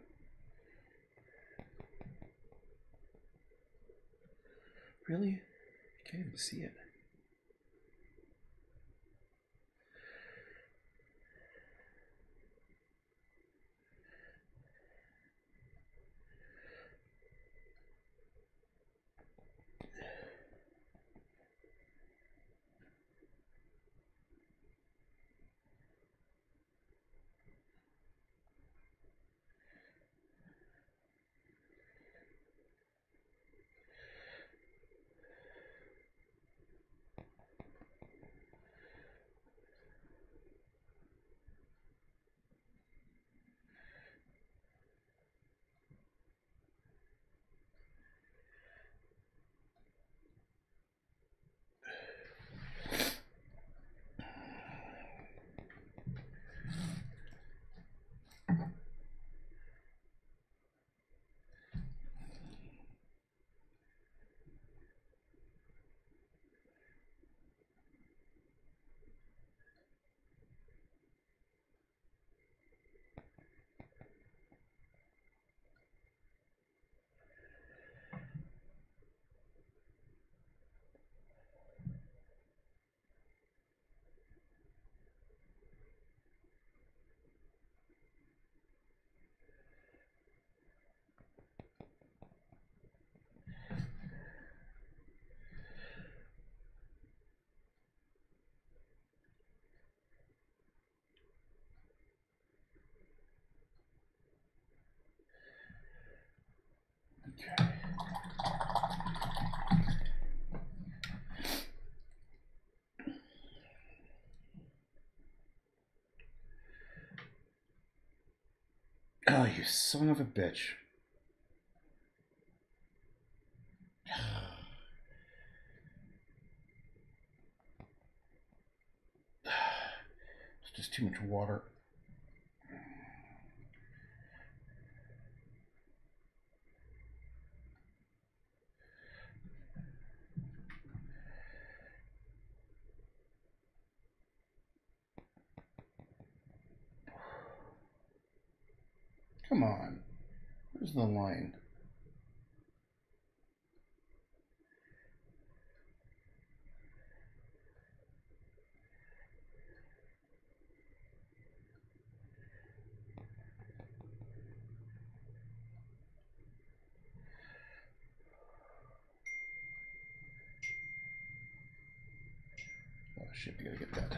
Really? I can't even see it. Oh, you son of a bitch. It's just too much water. Come on. Where's the line? Oh shit, we gotta get that.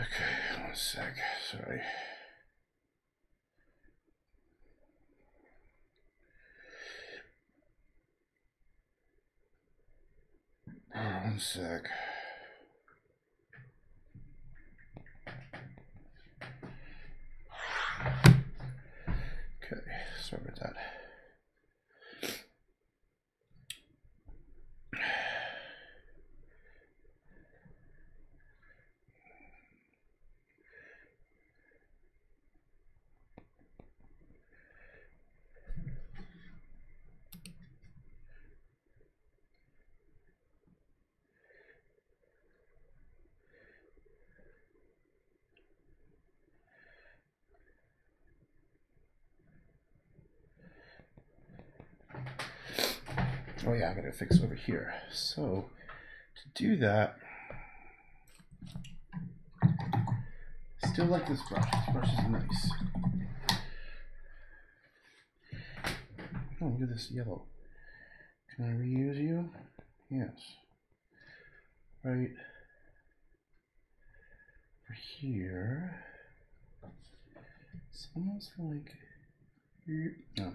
Okay, one sec. Sorry. One sec. Okay, sorry about that. Oh yeah, I gotta fix over here. So to do that, still like this brush. This brush is nice. Oh, look at this yellow. Can I reuse you? Yes. Right over here. It's almost like no.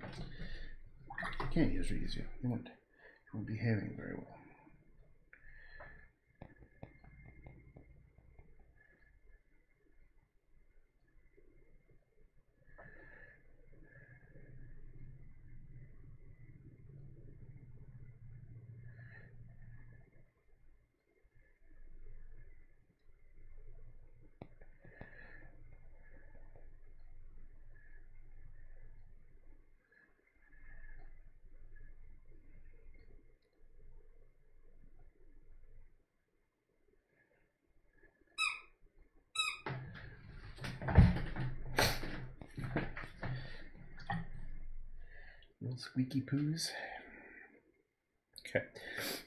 I can't use reuse you. You won't, won't behaving very well. Little squeaky poos. Okay,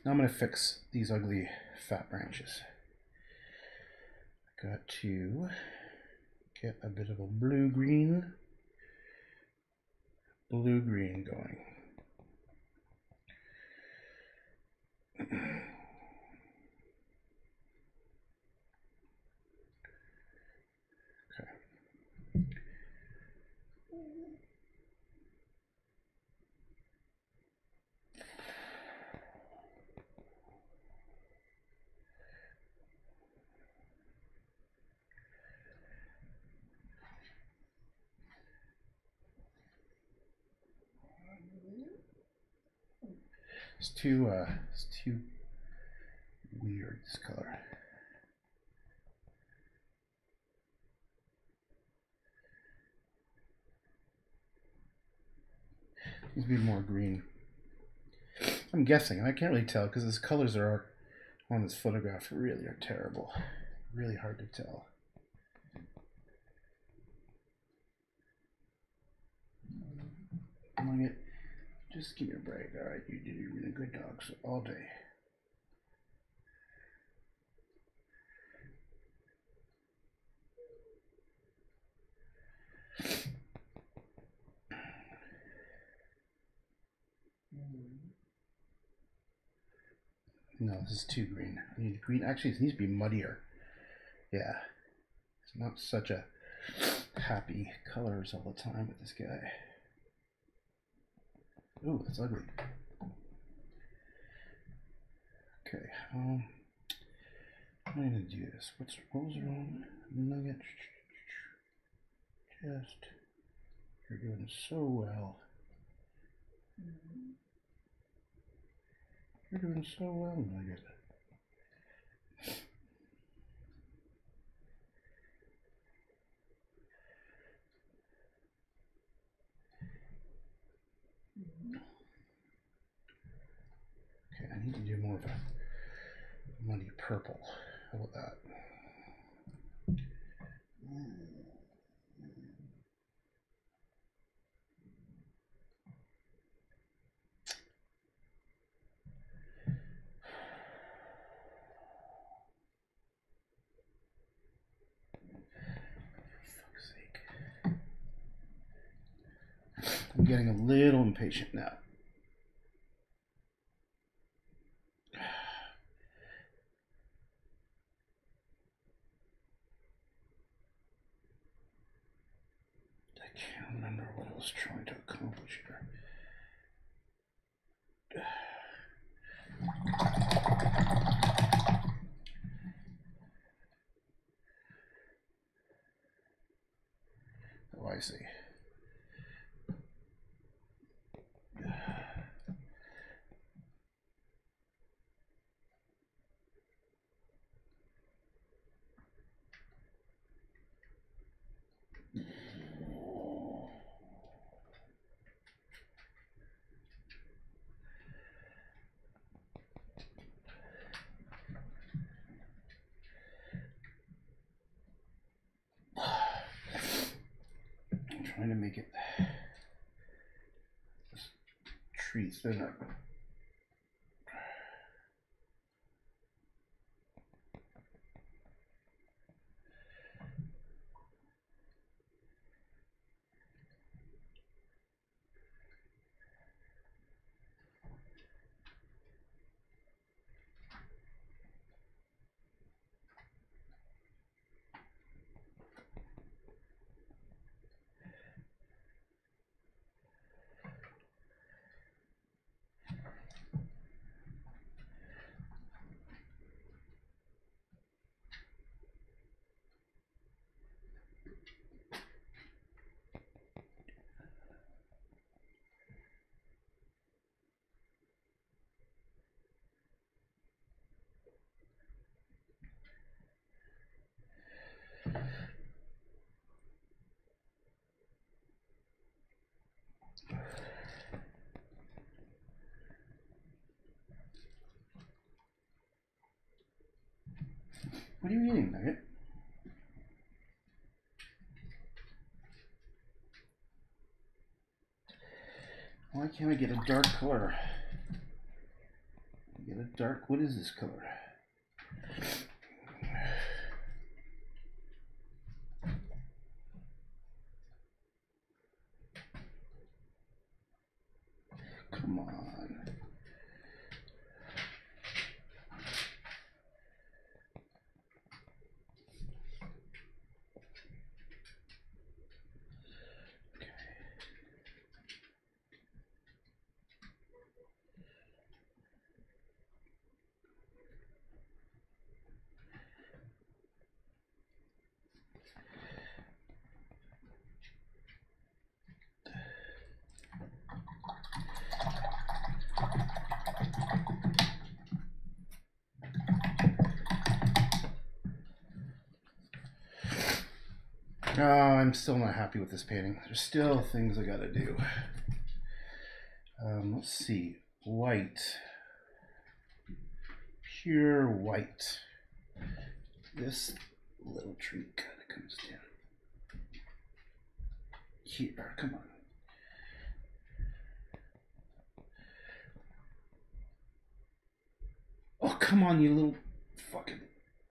now I'm going to fix these ugly fat branches. I got to get a bit of a blue-green, blue-green going. It's too uh it's too weird this color. Needs to be more green. I'm guessing. and I can't really tell because his colors are on this photograph really are terrible. Really hard to tell. Just give me a break. All right, you did really good dog all day. No, this is too green. I need green. Actually, it needs to be muddier. Yeah. It's not such a happy colors all the time with this guy. Ooh, that's ugly. Okay, um, I'm gonna do this. What's what was wrong? Nugget. Just you're doing so well. You're doing so well, Nugget. Okay, I need to do more of a muddy purple. How about that? I'm getting a little impatient now. Can't remember what I was trying to accomplish here. Oh, I see. I'm trying to make What are you eating, Nugget? Why can't I get a dark color? Get a dark, what is this color? Come on. Okay. Oh, I'm still not happy with this painting. There's still things I gotta do. Um, let's see. White. Pure white. This little tree kind of comes down. Here, come on. Oh, come on, you little fucking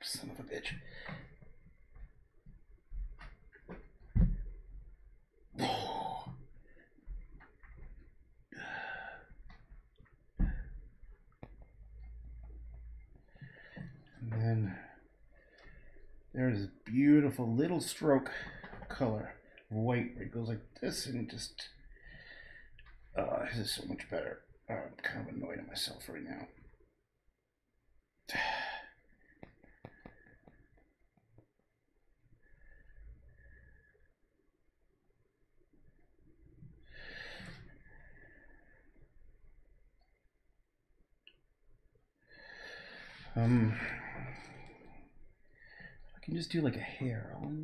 son of a bitch. There's a beautiful little stroke color white where it goes like this and just uh, this is so much better. I'm kind of annoyed at myself right now. Um, can just do like a hair. I need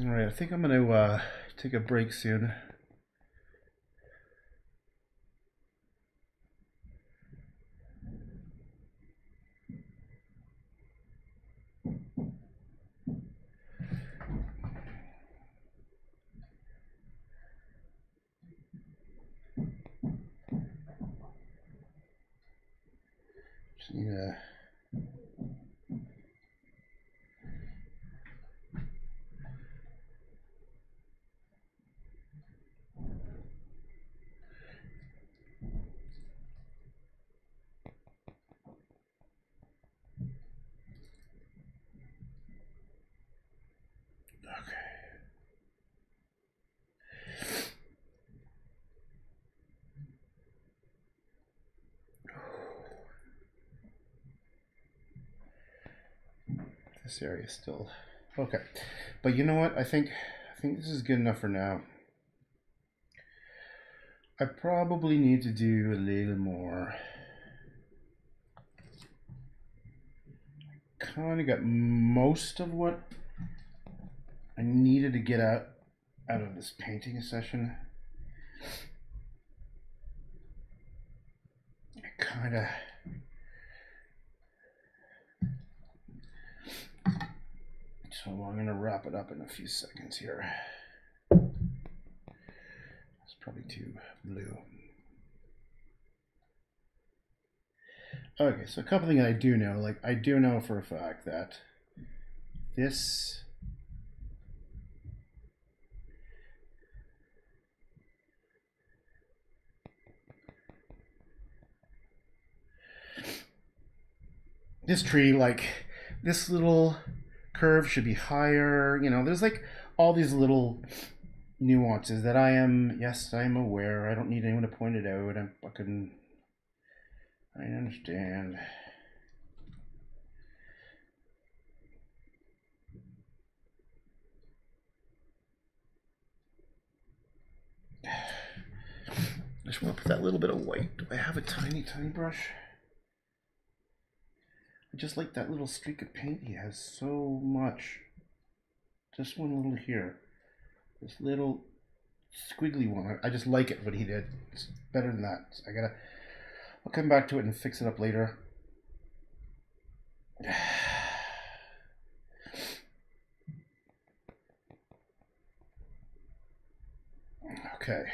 All right, I think I'm going to uh, take a break soon. Just need a. Okay. Area still okay, but you know what? I think I think this is good enough for now. I probably need to do a little more. Kind of got most of what I needed to get out out of this painting session. I kind of so I'm gonna wrap it up in a few seconds here. It's probably too blue. Okay, so a couple things I do know, like I do know for a fact that this this tree, like this little curve should be higher. You know, there's like all these little nuances that I am, yes, I'm aware. I don't need anyone to point it out. I'm fucking, I understand. I just want to put that little bit of white. Do I have a tiny, tiny brush? I just like that little streak of paint he has so much. Just one little here. This little squiggly one. I just like it what he did. It's better than that. I gotta I'll come back to it and fix it up later. Okay.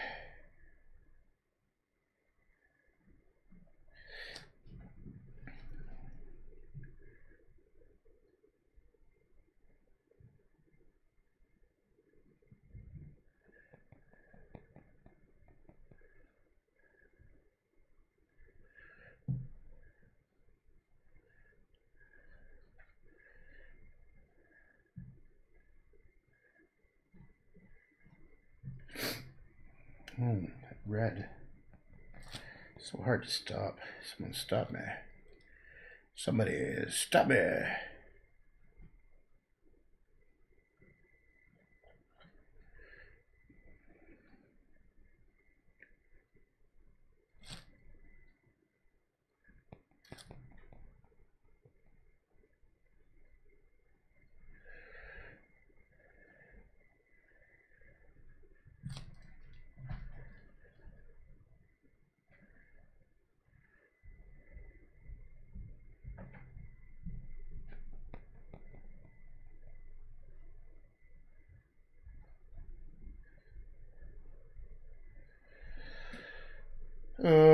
Oh, that red. So hard to stop. Someone stop me. Somebody stop me. Right.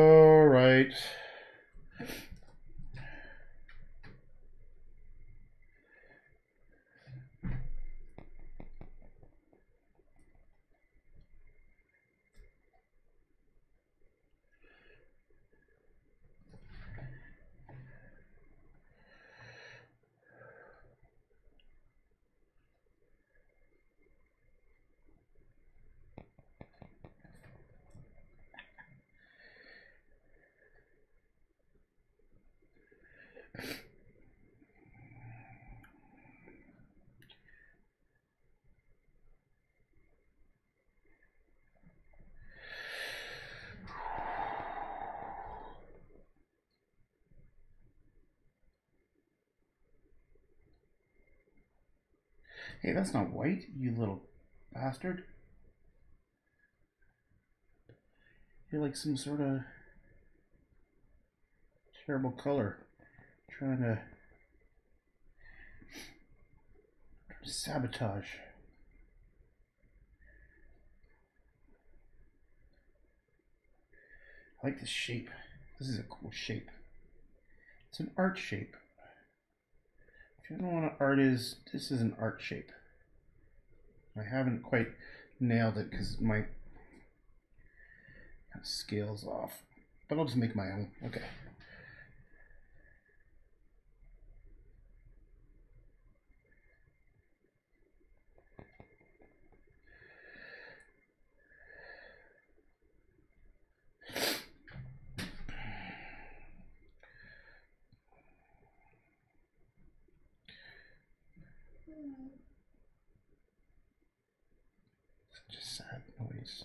Hey, that's not white, you little bastard. You're like some sort of terrible color. Trying to sabotage. I like this shape. This is a cool shape. It's an art shape. You don't what an art is, this is an art shape. I haven't quite nailed it because my scales off. But I'll just make my own. Okay. Just sad noise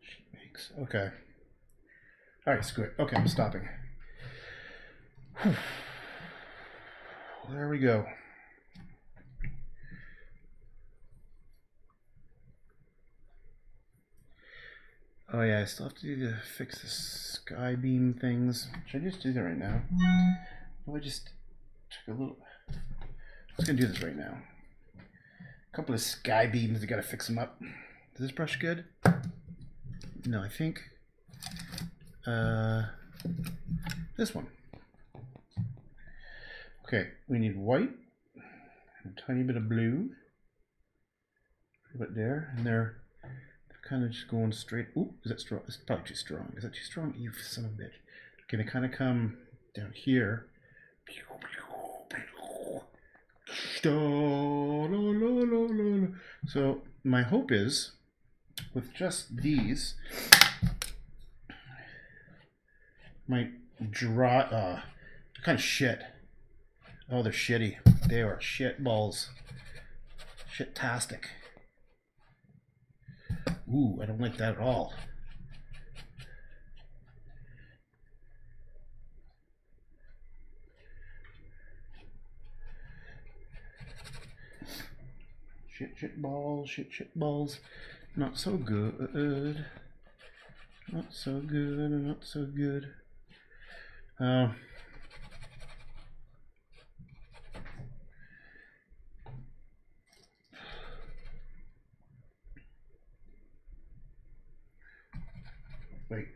she makes. Okay. All right, screw it. Okay, I'm stopping. There we go. Oh yeah, I still have to do the fix the sky beam things. Should I just do that right now? Oh, I just took a little. I'm gonna do this right now. A couple of sky beams. I gotta fix them up. Is this brush good? No, I think uh, this one. Okay, we need white, a tiny bit of blue, right there, and they're, they're kind of just going straight. Ooh, is that strong? It's probably too strong. Is that too strong? You son of a bitch. Okay, they kind of come down here. So my hope is, with just these, might draw. Uh, kind of shit. Oh, they're shitty. They are shit balls. Shit-tastic. Ooh, I don't like that at all. Shit, shit balls, shit, shit balls. Not so good. Not so good, not so good. Uh, wait.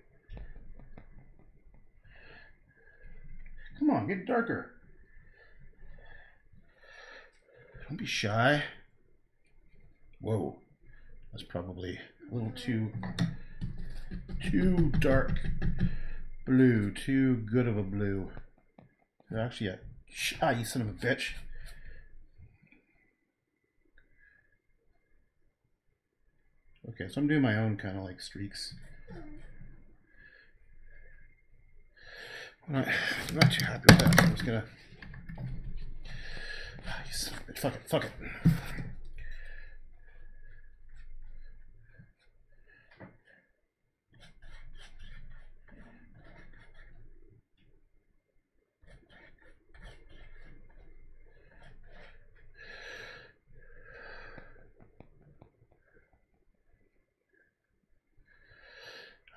Come on, get darker. Don't be shy. Whoa. That's probably a little too too dark blue. Too good of a blue. Actually, a ah, you son of a bitch. Okay, so I'm doing my own kind of like streaks. I'm not, I'm not too happy with that. I'm just gonna. Ah, you son of a bitch. Fuck it. Fuck it.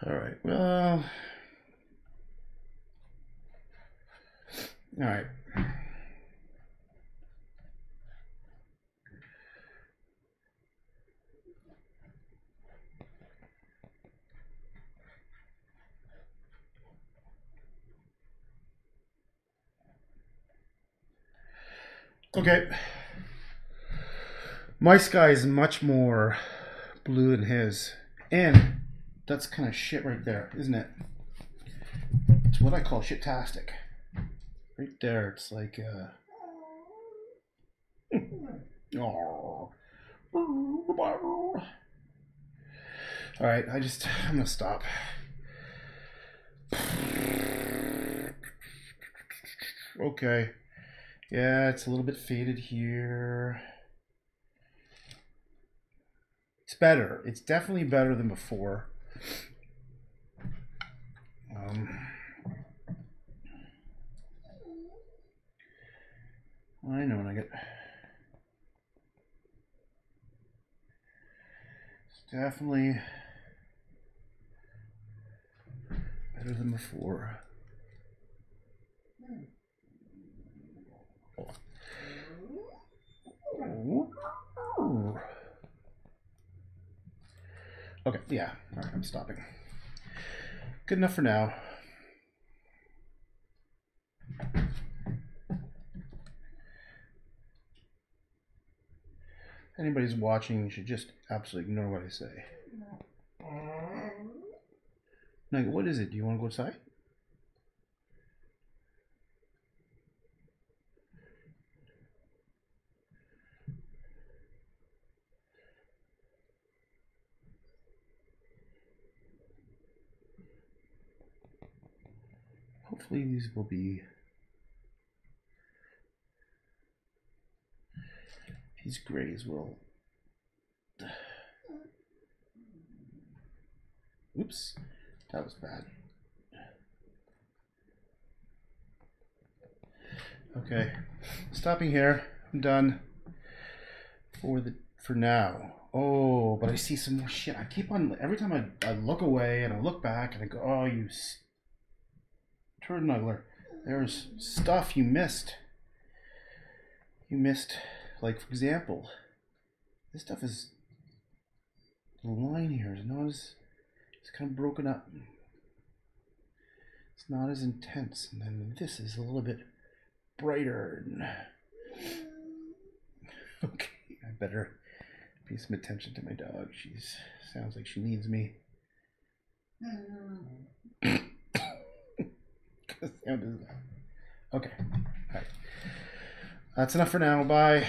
All right. Well. All right. Okay. My sky is much more blue than his. And that's kind of shit right there, isn't it? It's what I call shit-tastic. Right there, it's like, uh... oh. Alright, I just, I'm gonna stop. Okay. Yeah, it's a little bit faded here. It's better. It's definitely better than before. Um, I know when I get. It's definitely better than before. Okay, yeah. All right, I'm stopping. Good enough for now. Anybody's watching should just absolutely ignore what I say. Like, what is it? Do you want to go inside? Hopefully these will be these grays will oops that was bad. Okay stopping here. I'm done for the for now. Oh but i see some more shit. I keep on every time i, I look away and i look back and i go oh you s- turd nuggler there's stuff you missed. You missed like for example this stuff is the line here is not as it's kind of broken up. It's not as intense and then this is a little bit brighter. And okay i better pay some attention to my dog. She's sounds like she needs me. Is- mm-hmm. okay all right. That's enough for now. Bye